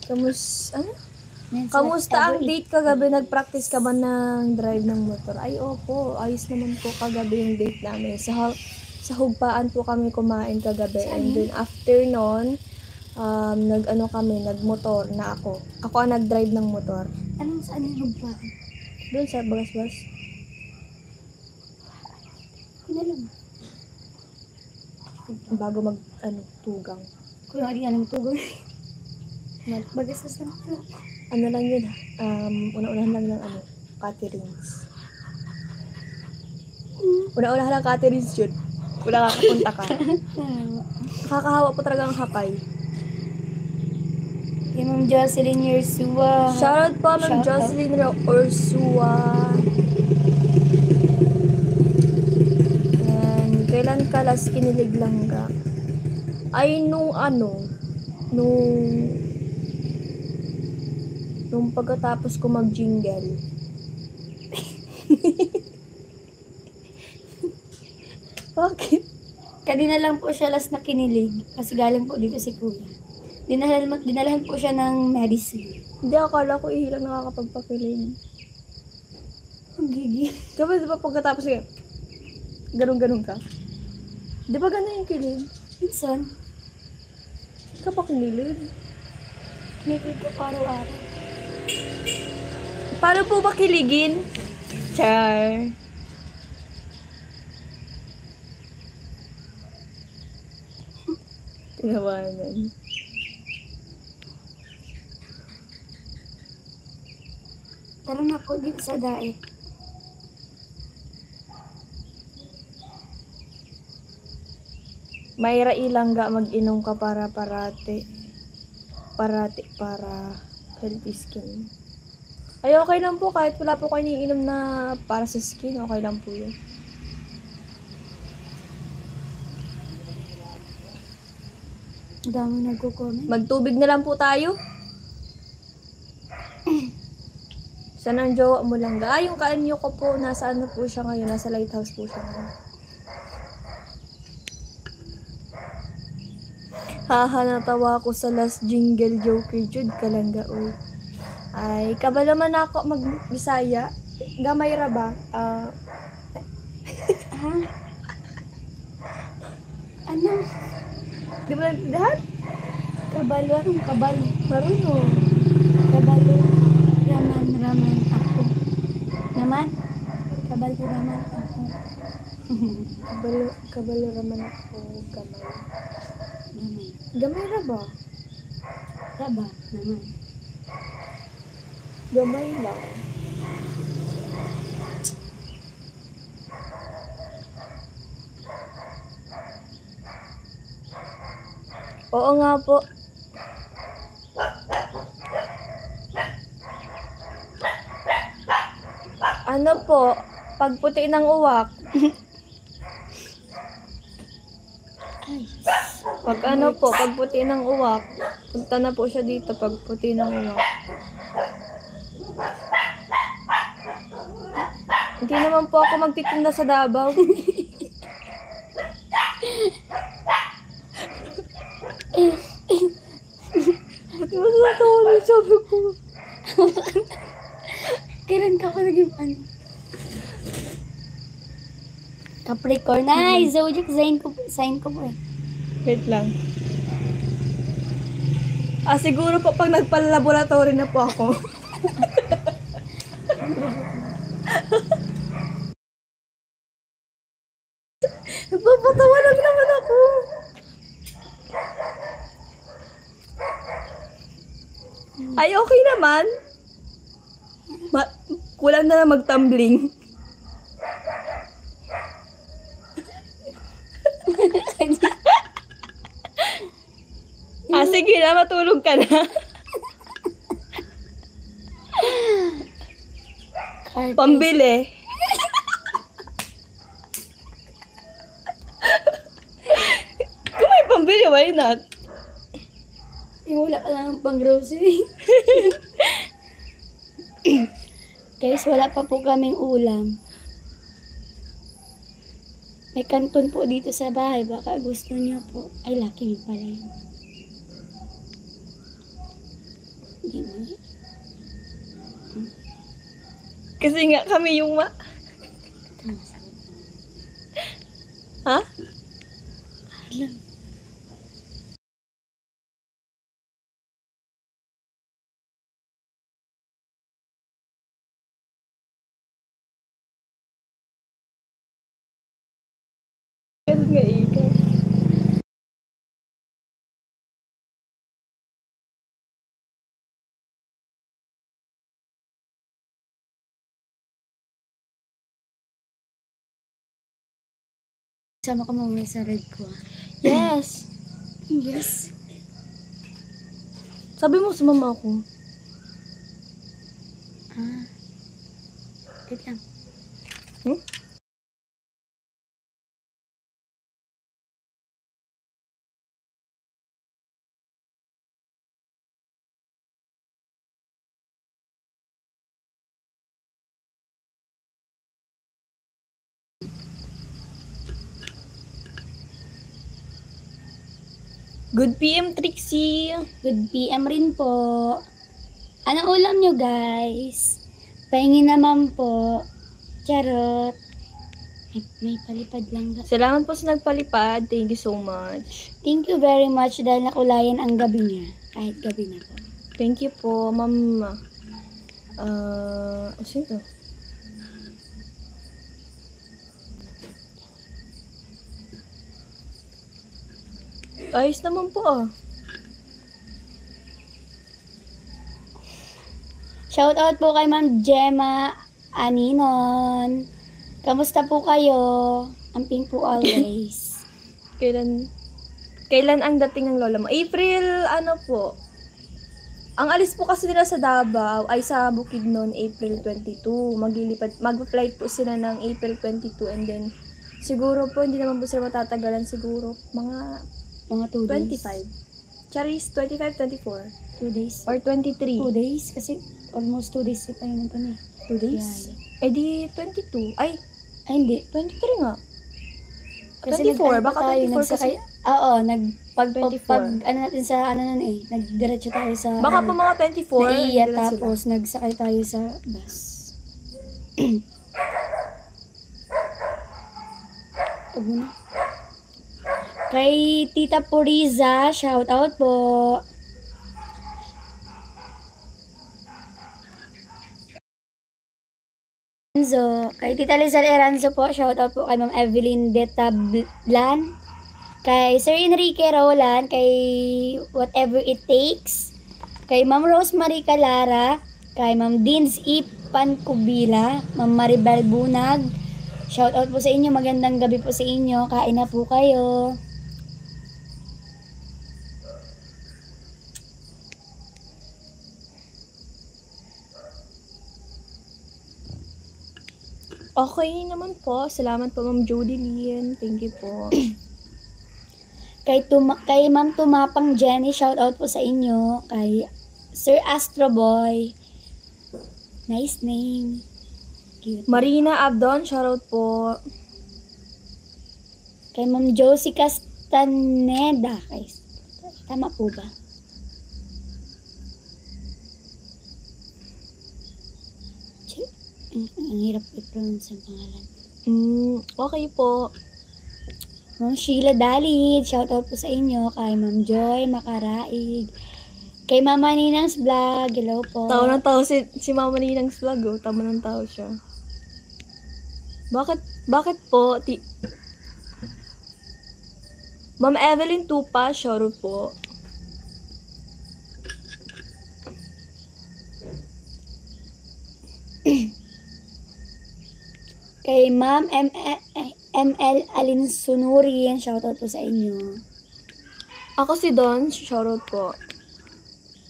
Kamusta? Kamusta ang date kagabi? Nag-practice ka ba ng drive ng motor? Ay, opo. Ayos naman po kagabi yung date namin. Sa, sa hugpaan po kami kumain kagabi. And then after nun, um, nag-ano kami, nag-motor na ako. Ako ang nag-drive ng motor. Anong saan yung lugpa? Doon sa Bagasbas. Kinalam. Bago mag, ano, tugang. Kung ano yan ang tugon. Bagas na sa Ano lang yun, um, una-unahan lang ng ano, caterings. Una-unahan lang caterings yun. Wala kakapunta ka. Nakakahawa po talaga ang hapay. Kay Ma'am Jocelyn Yersua. Shoutout po, Ma'am Shoutout. Jocelyn Ursua. And kailan ka last kinilig lang ka? Ay, nung ano, nung nung pagkatapos ko mag-jingle. Bakit? Kanina lang po siya last na kinilig. Kasi galing po dito si Kuya. Dinalahan, dinalahan po siya ng medicine. Hindi, akala ko ihilang nakakapagpakilig. Ang gigi. Kapag di ba pagkatapos ka, ganun-ganun ka? Di ba ganun yung kilig? Minsan, Kapag kinilig. kinilig ko araw-araw. Paano po ba kiligin? Char. Tinawanan. Tara na po dito sa daet. Mayra ilangga mag-inom ka para parate. Parate para healthy skin. Ay, okay lang po. Kahit wala po kayo iniinom na para sa skin, okay lang po yun. Ang dami nagko-comment. Magtubig na lang po tayo. Saan ang jowa mo lang? Ah, yung kaanyo ko po, nasa ano po siya ngayon? Nasa lighthouse po siya ngayon. Haha, natawa ko sa last jingle Joker Jude Kalangga oy. Ay, kabala man ako mag-Bisaya. Gamay ra ba? Ha? Ano? di ba lahat? Kabalo? Anong kabalo? Marunong. Kabalo. Raman, raman ako. Naman? Kabalo, raman ako. Kabalo, kabalo raman ako gamay. Naman. Gamay ra ba? Raba, naman. Gamay lang. Oo nga po. Ano po, pagputi ng uwak, pag ano po, pagputi ng uwak, Punta na po siya dito pag puti na uwa. Hindi naman po ako magtitinda sa Davao. Natawa na sabi ko? Kailan ka pa naging ano? Capricorn. Ay, zodiac sign ko, sign ko po eh. Wait lang. Ah, siguro po pag nagpalaboratory na po ako. Nagpapatawa lang naman ako. Ay, okay naman. Ma- kulang na lang magtumbling. ah, sige na, matulog ka na. Pambili. Kung may pambili, why not? Yung wala ka lang pang grocery. Guys, wala pa po kaming ulam. May kanton po dito sa bahay. Baka gusto niyo po. Ay, me pala yun. Kasi nga kami yung ma... Ha? Sama ka mamaya sa red ko. ah. Yes. Yes. Sabi mo sa mama ko. Ah. Wait lang. Hmm? Good PM, Trixie. Good PM rin po. Anong ulam nyo guys? Pahingi naman po. Charot. May, may palipad lang. Salamat po sa nagpalipad. Thank you so much. Thank you very much dahil nakulayan ang gabi niya. Kahit gabi na po. Thank you po, ma'am. Ah, uh, sino? Ayos naman po ah. Shout out po kay Ma'am Gemma Aninon. Kamusta po kayo? Amping po always. Kailan kailan ang dating ng lola mo? April ano po? Ang alis po kasi nila sa Davao ay sa Bukidnon April 22. Maglilipad mag-flight po sila ng April 22 and then siguro po hindi naman po sila matatagalan siguro mga Mga 2 days. 25. Charis 25, 24 2 days. or 23. 2 days? Kasi almost 2 days pa yun ito na eh. 2 days? Eh di 22. Ay, Ay, hindi. 23 nga. Kasi 24, nag- baka tayo, 24 nagsakay, kasi. Oo, nag, pag, pag, 24. pag, ano natin sa, ano nun eh, nagdiretso tayo sa, Baka ano, po mga 24. naiya, na sila. tapos nagsakay tayo sa bus. Mo na. Kay Tita Puriza, shout out po. Eranzo. Kay Tita Lizal Eranzo po, shout out po kay Ma'am Evelyn Detablan. Kay Sir Enrique Roland, kay Whatever It Takes. Kay Ma'am Rosemary Calara, kay Ma'am Deans Ipan Kubila, Ma'am Maribel Bunag. Shout out po sa inyo, magandang gabi po sa inyo. Kain na po kayo. Okay naman po. Salamat po, Ma'am Jody Lynn. Thank you po. Kay, tuma- kay Ma'am Tumapang Jenny, shout out po sa inyo. Kay Sir Astro Boy. Nice name. Cute. Marina Abdon, shoutout po. Kay Ma'am Josie Castaneda. Kay, tama po ba? Ang, ang hirap i-pronounce ang pangalan. Mm, okay po. Ma'am Sheila Dalid, shout out po sa inyo. Kay Ma'am Joy Makaraig. Kay Mama Ninang's Vlog, hello po. Tao ng tao si, si Mama Ninang's vlog, oh. Tama ng tao siya. Bakit, bakit po, ti... Ma'am Evelyn Tupa, shoutout po. Kay Ma'am ML Alinsunuri, shout out po sa inyo. Ako si Don, shoutout po.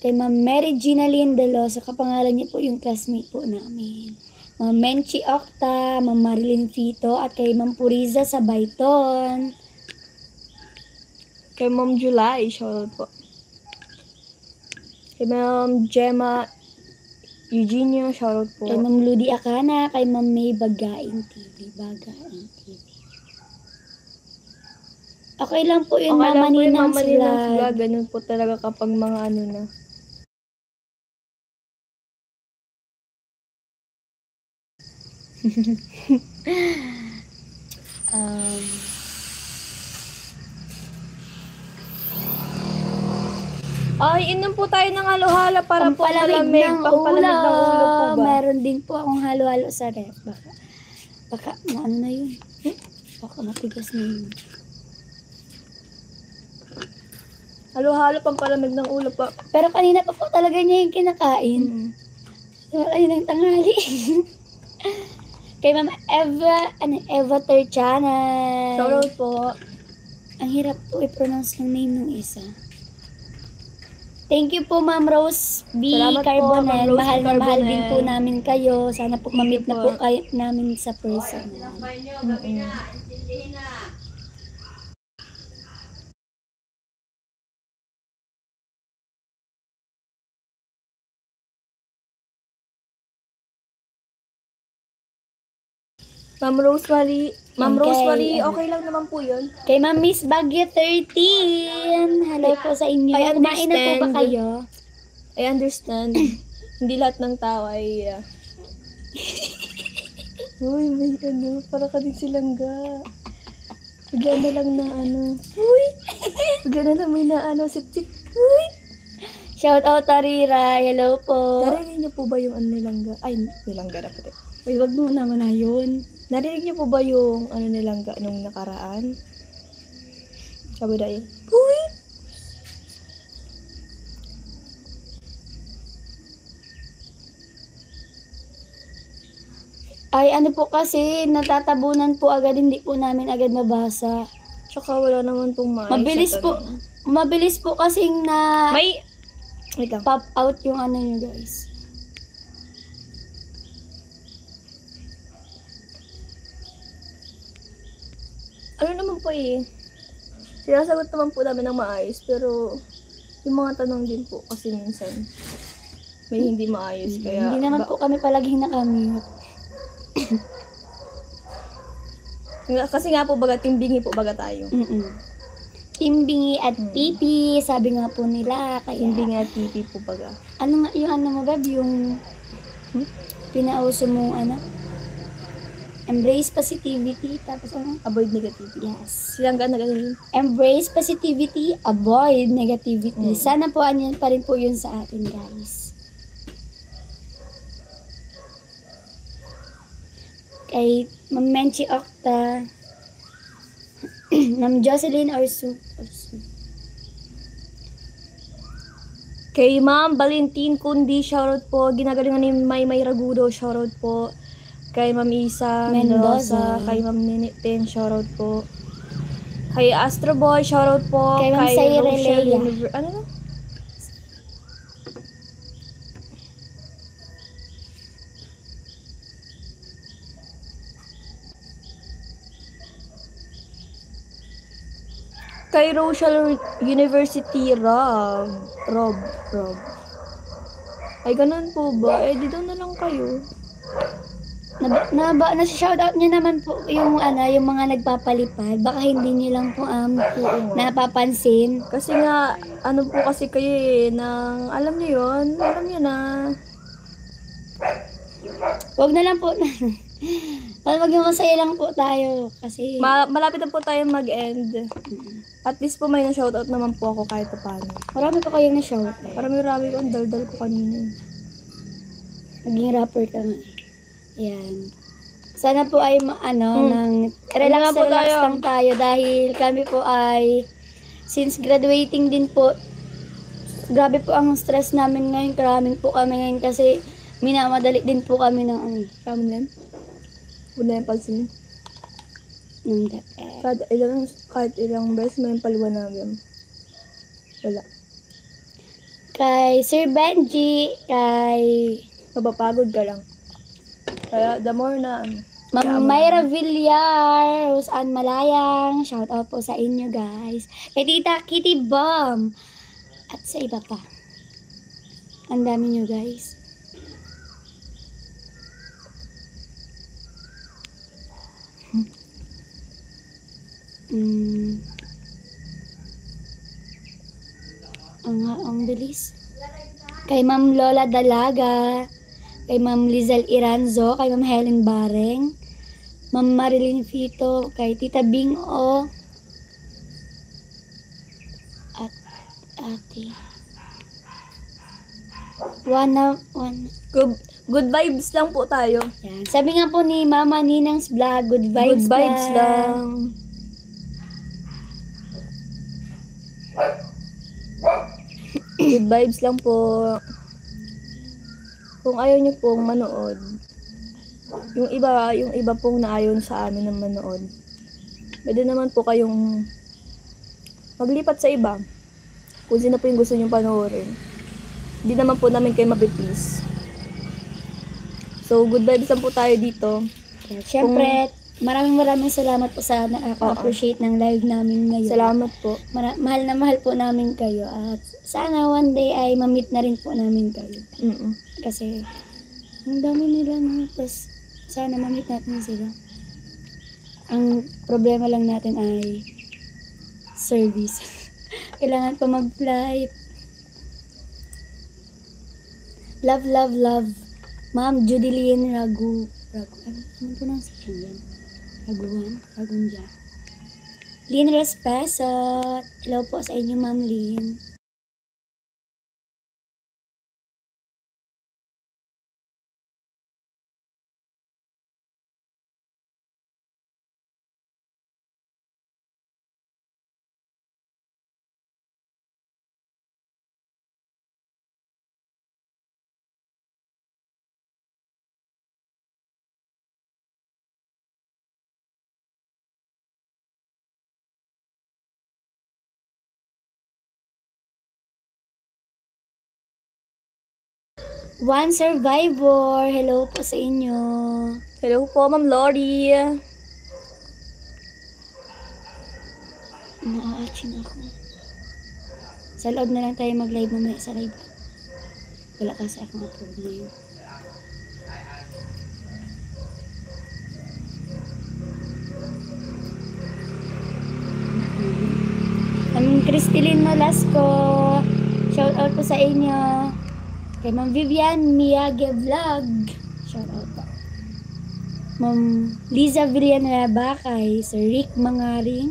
Kay Ma'am Mary Gina Lindelo, sa kapangalan niya po yung classmate po namin. Ma'am Menchi Octa, Ma'am Marilyn Fito, at kay Ma'am Puriza sa Bayton. Kay Ma'am July, shoutout po. Kay Ma'am Gemma Eugenio, shoutout po. Kay Ma'am Ludi Akana, kay Ma'am May Bagaing TV. Bagaing TV. Okay lang po yun, Okay Mama Ninang's Mama Vlog. vlog. Ganun po talaga kapag mga ano na. Um, Ay, inom po tayo ng halo-halo para po malamig. ng Pampalamig ng ulo po ba? Meron din po akong halo-halo sa ref. Baka, baka, ano na yun? Hmm? Baka matigas na yun. Halo-halo, pampalamig ng ulo po. Pero kanina pa po talaga niya yung kinakain. Mm. Wala yun ng tanghali. Kay Ma'am Eva, ano, Eva Terchana. Shoutout po. Ang hirap po i-pronounce ng name ng isa. Thank you po Ma'am Rose B. Salamat po, Carbonell. Ma'am Rose mahal na mahal din po namin kayo. Sana po mamit na po. po kayo namin sa person. Ma'am Rosemary, Ma'am Okay, Rosemary, okay lang naman po yun. Kay Ma'am Miss Bagyo 13. Hello po sa inyo. I Kumain na po ba kayo? I understand. Hindi lahat ng tao ay... Uh... Uy, may ano, para ka din silang ga. Bigyan na lang na ano. Uy! Bigyan na lang may na ano, sip-sip. Uy! Shout out Tarira. Hello po. Narinig niyo po ba yung ano nilangga? Ay, nilangga na pati. Uy, wag mo naman na yun. Narinig niyo po ba yung ano nilangga nung nakaraan? Sabi na yun. Uy! Ay, ano po kasi, natatabunan po agad, hindi po namin agad nabasa. Tsaka wala naman pong mais. Mabilis po, mabilis po kasing na May... Wait lang. pop out yung ano nyo guys. Ano naman po eh. Sinasagot naman po namin ng maayos, pero yung mga tanong din po kasi minsan may hindi maayos. Kaya, hindi naman ba- po kami palaging nakamute. Nga- kasi nga po baga, timbingi po baga tayo. Mm-mm. Timbingi at Mm. pipi, sabi nga po nila. Kaya, Timbingi at pipi po baga. ano nga, yung ano mo, Beb, yung Hmm? pinauso mo, ano? Embrace positivity, tapos ano? Avoid negativity. Yes. Silang gana ganun. Embrace positivity, avoid negativity. Mm. Sana po anyan pa rin po yun sa atin, guys. Kay Ma'am Menchi Octa, Ma'am Jocelyn Orsu, Orsu. Kay Ma'am Valentin Kundi, shoutout po. Ginagalingan ni May May Ragudo, shoutout po. Kay Ma'am Isa Mendoza. Mendoza. Kay Ma'am Ninitin, shoutout po. Kay Astro Boy, shoutout po. Kay Ma'am Saire Rochelle Lea. Univer- Ano na? Kay Rochelle University, Rob. Rob. Rob. Ay, ganun po ba? Eh, di daw na lang kayo. Na, na, ba, na shoutout niyo naman po yung ano, yung mga nagpapalipad. Baka hindi niyo lang po um, napapansin. Kasi nga, ano po kasi kayo eh, nang, alam niyo yon alam niyo na. Huwag na lang po. Para maging masaya lang po tayo. Kasi, Ma- malapit na po tayo mag-end. At least po may na-shoutout naman po ako kahit pa paano. marami po kayong na-shoutout. Marami-rami ko, ang dal-dal ko kanina. eh. Naging rapper ka nga. Yan. Sana po ay ma- ano, Hmm. nang Ano relax, nga po relax tayo? lang tayo dahil kami po ay since graduating din po grabe po ang stress namin ngayon. Karaming po kami ngayon kasi minamadali din po kami ng ano, Kami lang. Na yung pansin. ng DepEd. Kahit ilang, kahit ilang beses may paliwanagan. Wala. Kay Sir Benji, kay Mapapagod ka lang. Kaya the more na ano. Ma'am Mayra Villar, Rose Ann Malayang, shout out po sa inyo guys. Kay Tita Kitty Bomb, at sa iba pa. Ang dami nyo guys. Mm. Ang, ang bilis. Kay Ma'am Lola Dalaga, kay Ma'am Lizelle Iranzo, kay Ma'am Helen Bareng, Ma'am Marilyn Fito, kay Tita Bing O, at ate. One na, one. Good, good vibes lang po tayo. Yan. Sabi nga po ni Mama Ninang's vlog, good vibes, good vibes lang. good vibes lang po. Kung ayaw niyo pong manood, yung iba, yung iba pong naayon sa amin ng manood, pwede naman po kayong maglipat sa iba. Kung sino po yung gusto niyong panoorin. Hindi naman po namin kayo mapiplease. So, good vibes lang po tayo dito. Siyempre, maraming maraming salamat po sa nakaka-appreciate ng live namin ngayon. Salamat po. Mara- mahal na mahal po namin kayo at sana one day ay ma-meet na rin po namin kayo. Mm-mm. Kasi ang dami nila no, tapos sana ma-meet natin sila. Ang problema lang natin ay service. Kailangan pa mag-fly. Love, love, love. Ma'am Judeline Ragu. Ragu, ano, ano pronunciation yan? Raguan? Ragunja. Lynn Respesot. Hello po sa inyo, Ma'am Lynn. One Survivor. Hello po sa inyo. Hello po, Ma'am Lori. Naka-action ako. Sa loob na lang tayo mag-live mamaya sa live. Wala kasi akong upload ngayon. Ma'am Cristilyn Nolasco. Shout out po sa inyo. Kay Ma'am Vivian Miyage Vlog. Shout out po. Ma'am Liza Villanueva kay Sir Rick Mangaring.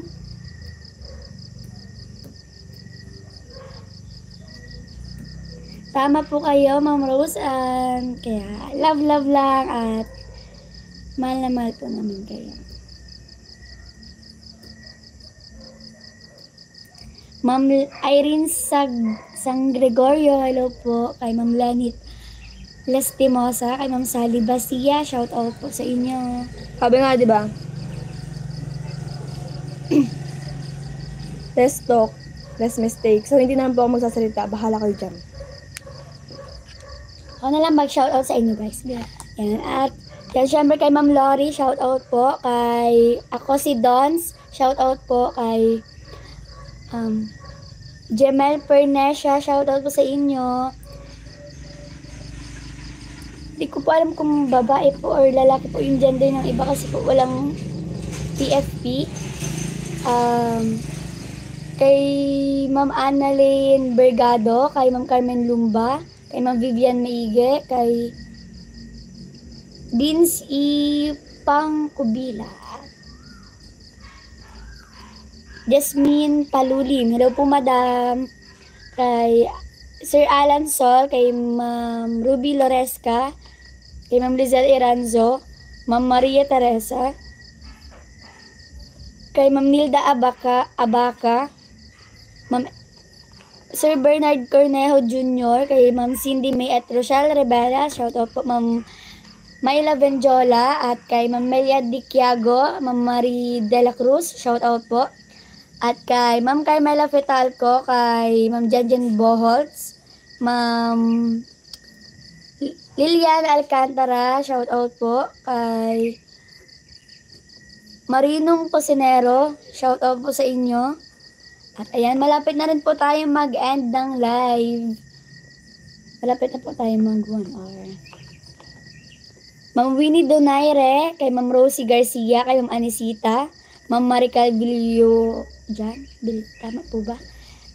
Tama po kayo, Ma'am Rose. Ann. kaya love, love lang at mahal na mahal po namin kayo. Ma'am Irene Sag San Gregorio, hello po. Kay Ma'am Lenit Lastimosa, kay Ma'am Sally Basia, shout out po sa inyo. Sabi nga, di ba? less talk, less mistake. So, hindi naman po ako magsasalita. Bahala kayo dyan. Ako na lang mag-shoutout sa inyo guys. Yan. At yan, syempre kay Ma'am Lori, shoutout po. Kay ako si Dons, shoutout po kay Um, Jemel Pernesia, shoutout po sa inyo. Hindi ko po alam kung babae po or lalaki po yung gender ng iba kasi po walang PFP. Um, kay Ma'am Annalyn Bergado, kay Ma'am Carmen Lumba, kay Ma'am Vivian Maige, kay Dins E. Pangkubila. Jasmine Palulim. Hello po, madam. Kay Sir Alan Sol, kay Ma'am Ruby Loresca, kay Ma'am Lizelle Iranzo, Ma'am Maria Teresa, kay Ma'am Nilda Abaca, Abaca, Ma'am Sir Bernard Cornejo Jr., kay Ma'am Cindy May at Rochelle Rivera, shout out po Ma'am Mayla Benjola at kay Ma'am Melia Diquiago, Ma'am Marie De La Cruz, shout out po. At kay Ma'am Carmela Fetalco, kay Ma'am Janjan Boholtz, Ma'am Liliana Alcantara, shout out po. Kay Marinong Cosinero, shout out po sa inyo. At ayan, malapit na rin po tayo mag-end ng live. Malapit na po tayo mag 1 hour. Ma'am Winnie Donaire, kay Ma'am Rosie Garcia, kay Ma'am Anisita, Ma'am Marical Vilio, Jan, Bil, tama po ba?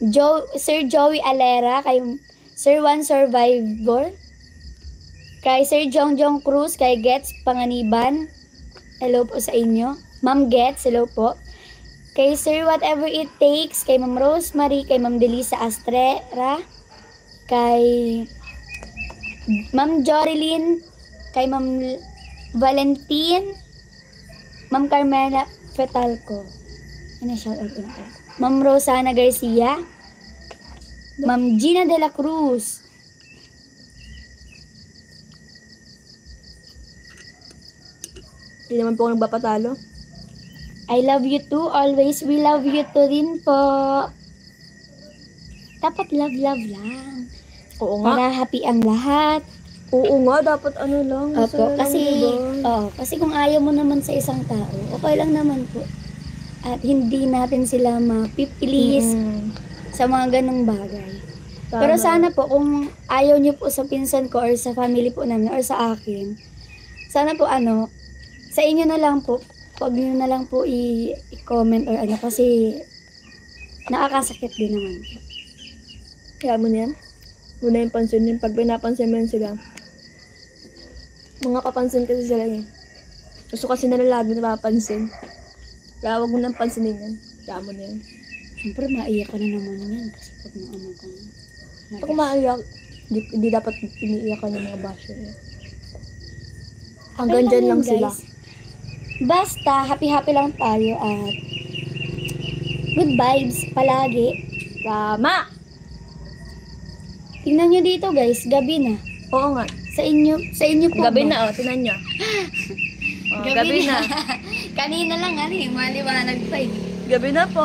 Jo, Sir Joey Alera, kay Sir One Survivor, kay Sir Jong Jong Cruz, kay Gets Panganiban, hello po sa inyo. Ma'am Gets, hello po. Kay Sir Whatever It Takes, kay Ma'am Rosemary, kay Ma'am Delisa Astrera, kay Ma'am Jorilyn, kay Ma'am Valentine, Ma'am Carmela Fetalco. Ano shout out ko na Ma'am Rosana Garcia, Ma'am Gina de la Cruz, Hindi naman po ako nagpapatalo. I love you too. Always we love you too din po. Dapat love love lang. Oo nga. Para happy ang lahat. Oo nga, dapat ano lang. Opo, masaya lang, kasi, diba? oh, kasi kung ayaw mo naman sa isang tao, okay lang naman po. At hindi natin sila mapipilis Mm, sa mga ganong bagay. tama. Pero sana po, kung ayaw niyo po sa pinsan ko or sa family po namin or sa akin, sana po ano, sa inyo na lang po, huwag niyo na lang po i-comment or ano kasi nakakasakit din naman. Kaya mo niyan. Muna yung pansin yun. Pag pinapansin mo yun sila. Mga kapansin kasi sila yun. Gusto kasi nila lagi napapansin. Kaya huwag mo nang pansinin yan. Kaya mo na yan. Siyempre, maiyak ka na naman yan kasi pag naano ka na. Pag umaiyak, di, di dapat iniiyakan yung mga basher. Eh. Hanggang dyan lang yan, sila. Basta, happy-happy lang tayo at good vibes palagi. Tama! Tingnan nyo dito guys, gabi na. Oo nga. Sa inyo, sa inyo po Gabi ba? na, oh. Tinan nyo. Oh, gabi, na. Kanina lang, ano eh, maliwanag pa eh. gabi na po.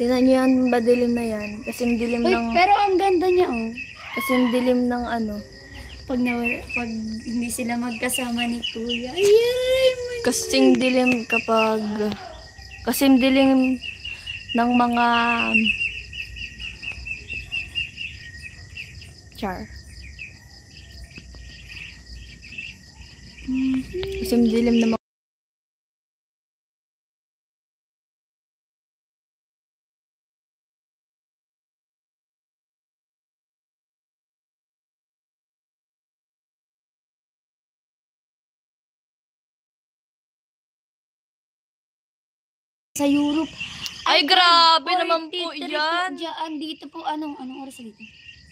Tinan nyo yan, badilim na yan. Kasing dilim Uy, ng... pero ang ganda niya oh. Kasing dilim ng ano. Pag, na, pag hindi sila magkasama ni Kuya. Ay, Kasing dilim kapag... Kasing dilim ng mga... Char. Kasing dilim ng mga... sa Europe. Ay, grabe 43 naman po yan. dyan. Dito po, anong, anong oras na dito?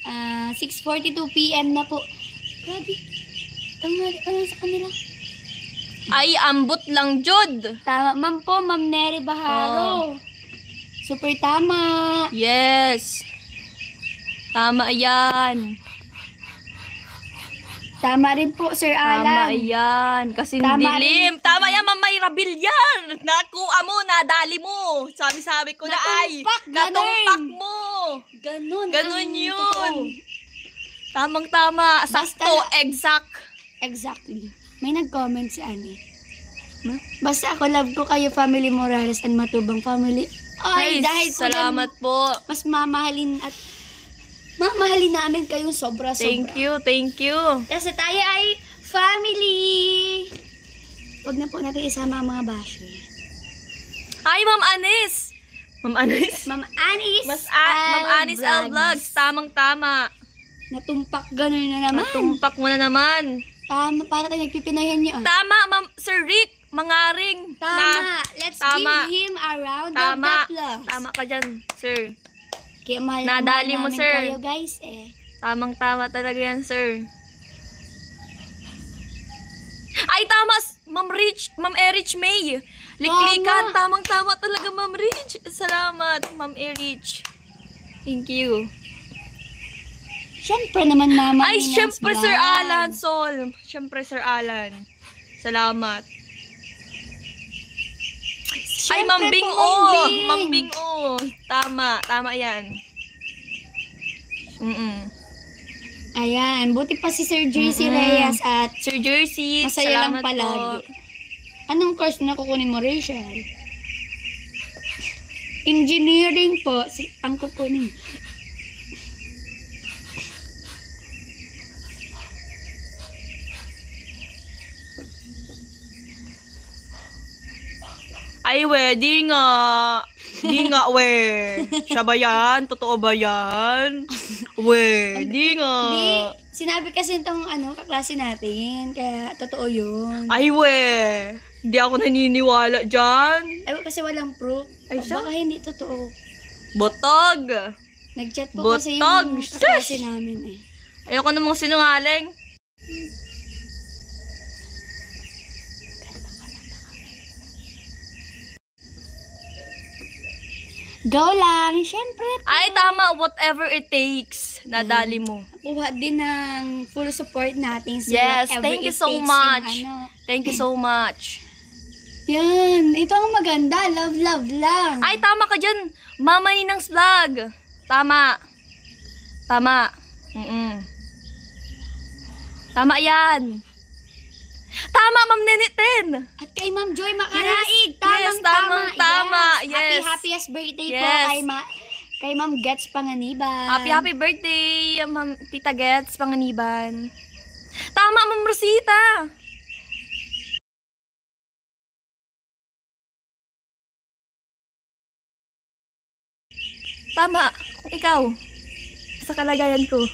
Ah, 6.42 p.m. na po. Grabe. Tanghali pa lang sa kanila. Ay, ambot lang, Jud. Tama, ma'am po, ma'am Neri Baharo. Super tama. Yes. Tama yan. Tama rin po, Sir Tama Alan. yan. Kasi Tama dilim. Tama yan, Mamay Rabilyan. Nakuha mo, nadali mo. Sabi-sabi ko na ay. Natumpak, ganun. Natumpak mo. Ganun. Ganun yun. Tamang-tama. Sakto, exact. Exactly. May nag-comment si Ani. Hmm? Basta ako love ko kayo, family Morales and Matubang family. Ay, dahil po salamat po. mas mamahalin at mamahalin namin kayong sobra-sobra. Thank you, thank you. Kasi tayo ay family! Huwag na po natin isama ang mga basher. Hi, Ma'am Anis! Ma'am Anis? Ma'am Anis Mas a- Ma'am Anis L Vlogs, tamang-tama. Natumpak ganun na naman. Tumpak mo na naman. Tama, para tayo nagpipinayan niyo. Tama, Ma'am Sir Rick, mangaring. Tama. Let's Tama. give him a round Tama. of applause. Tama ka dyan, sir. Kaya mahal, Nadali mahal mo, sir. kayo guys eh. Tamang-tama talaga yan, sir. Ay, tama, Ma'am Rich, Ma'am Erich May. Liklikan, tamang-tama talaga, Ma'am Rich. Salamat, Ma'am Erich. Thank you. Siyempre naman mama. Ay, Inang's syempre, Sir. Alan, Sol. Syempre, Sir Alan. Salamat. Ay, Syempre Ma'am Bing po, O. Ma'am Bing. Ma'am Bing O. Tama, tama yan. Mm-mm. Ayan, buti pa si Sir JC Mm-mm. Reyes at Sir Jersey, masaya lang palagi. po. Anong course na kukunin mo, Rachel? Engineering po, si, ang kukunin. Ay, we, di nga. Di nga, we. Siya ba yan? Totoo ba yan? We, di nga. Di, sinabi kasi itong ano, kaklase natin, kaya totoo yun. Ay, we. Hindi ako naniniwala dyan. Ay, kasi walang proof. Ay, siya? Baka hindi totoo. Botog. Nag-chat po kasi Botog! yung kaklase namin eh. Ayoko namang sinungaling. Go lang, syempre. Ay, tama. Whatever it takes. Nadali mo. Kuha din ng full support natin. So Yes, whatever thank you it so takes much. Yung, ano. Thank you so much. Yan, ito ang maganda. Love, love lang. Ay, tama ka dyan. Mama Ninang's vlog. Tama. Tama. Mm-mm. Tama yan. Tama, Ma'am Neniten. At kay Ma'am Joy Makaraig. Tamang Yes, tamang tama. Yes. Yes. Happy, happiest birthday po Yes. kay, Ma kay Ma'am Gets Panganiban. Happy, happy birthday, Ma'am Tita Gets, Panganiban. Tama, Ma'am Rosita. Tama. Ikaw. Sa kalagayan ko.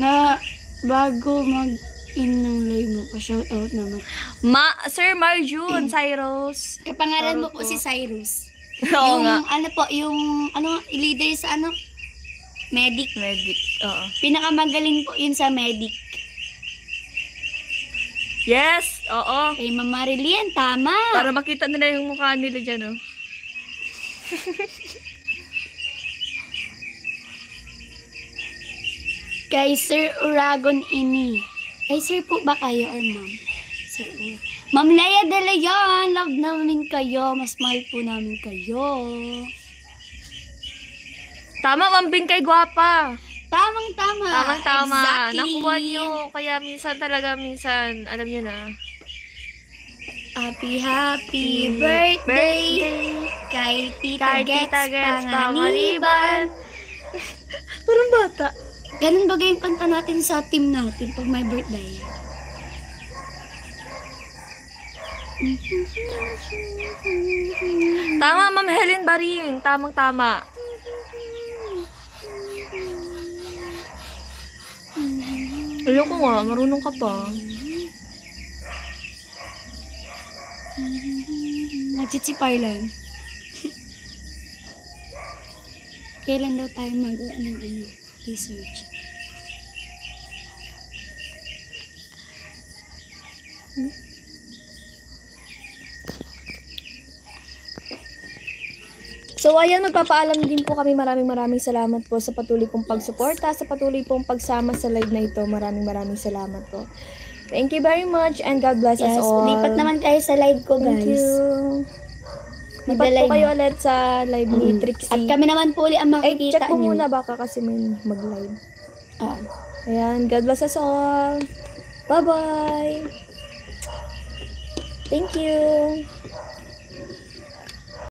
Na bago mag in ng live mo, pa-shout out naman. Ma, Sir Marjun, Cyrus. Kapangalan mo po po. si Cyrus. Oo yung nga. ano po, yung ano, leader sa ano, medic. Medic. Oo. Pinakamagaling po yun sa medic. Yes, oo. Kay Ma'am Marilyn, tama. Para makita nila yung mukha nila dyan, oh. Kay Sir Uragon Ini. Kay Sir po ba kayo or Ma'am? Sir Ur- Ma'am Leia de Leon, love namin kayo. Mas mahal po namin kayo. Tama, Ma'am Bing kay Gwapa. Tamang tama. Tamang tama. Exactly. Nakuha niyo. Kaya minsan talaga, minsan, alam niyo na. Happy, happy Mm, birthday, kay Tita Kay Gets Tita Gets Pangaliban. Parang bata. Ganun ba yung kanta natin sa team natin pag may birthday? Tama, Ma'am Helen Baring. Tamang tama. Ayoko nga, marunong ka pa. Nagsitsipay lang. Kailan daw tayo mag research? So ayan, magpapaalam din po kami. Maraming maraming salamat po sa patuloy pong pagsuporta, sa patuloy pong pagsama sa live na ito. Maraming maraming salamat po. Thank you very much and God bless us Yes, all. lipat naman kayo sa live ko, Thank guys. you. Lipat po kayo ulit sa live ni Mm. Trixie. At kami naman po ulit ang makikita check niyo. muna baka kasi may mag-live. Ah. Ayan, God bless us all. Bye-bye. Thank you.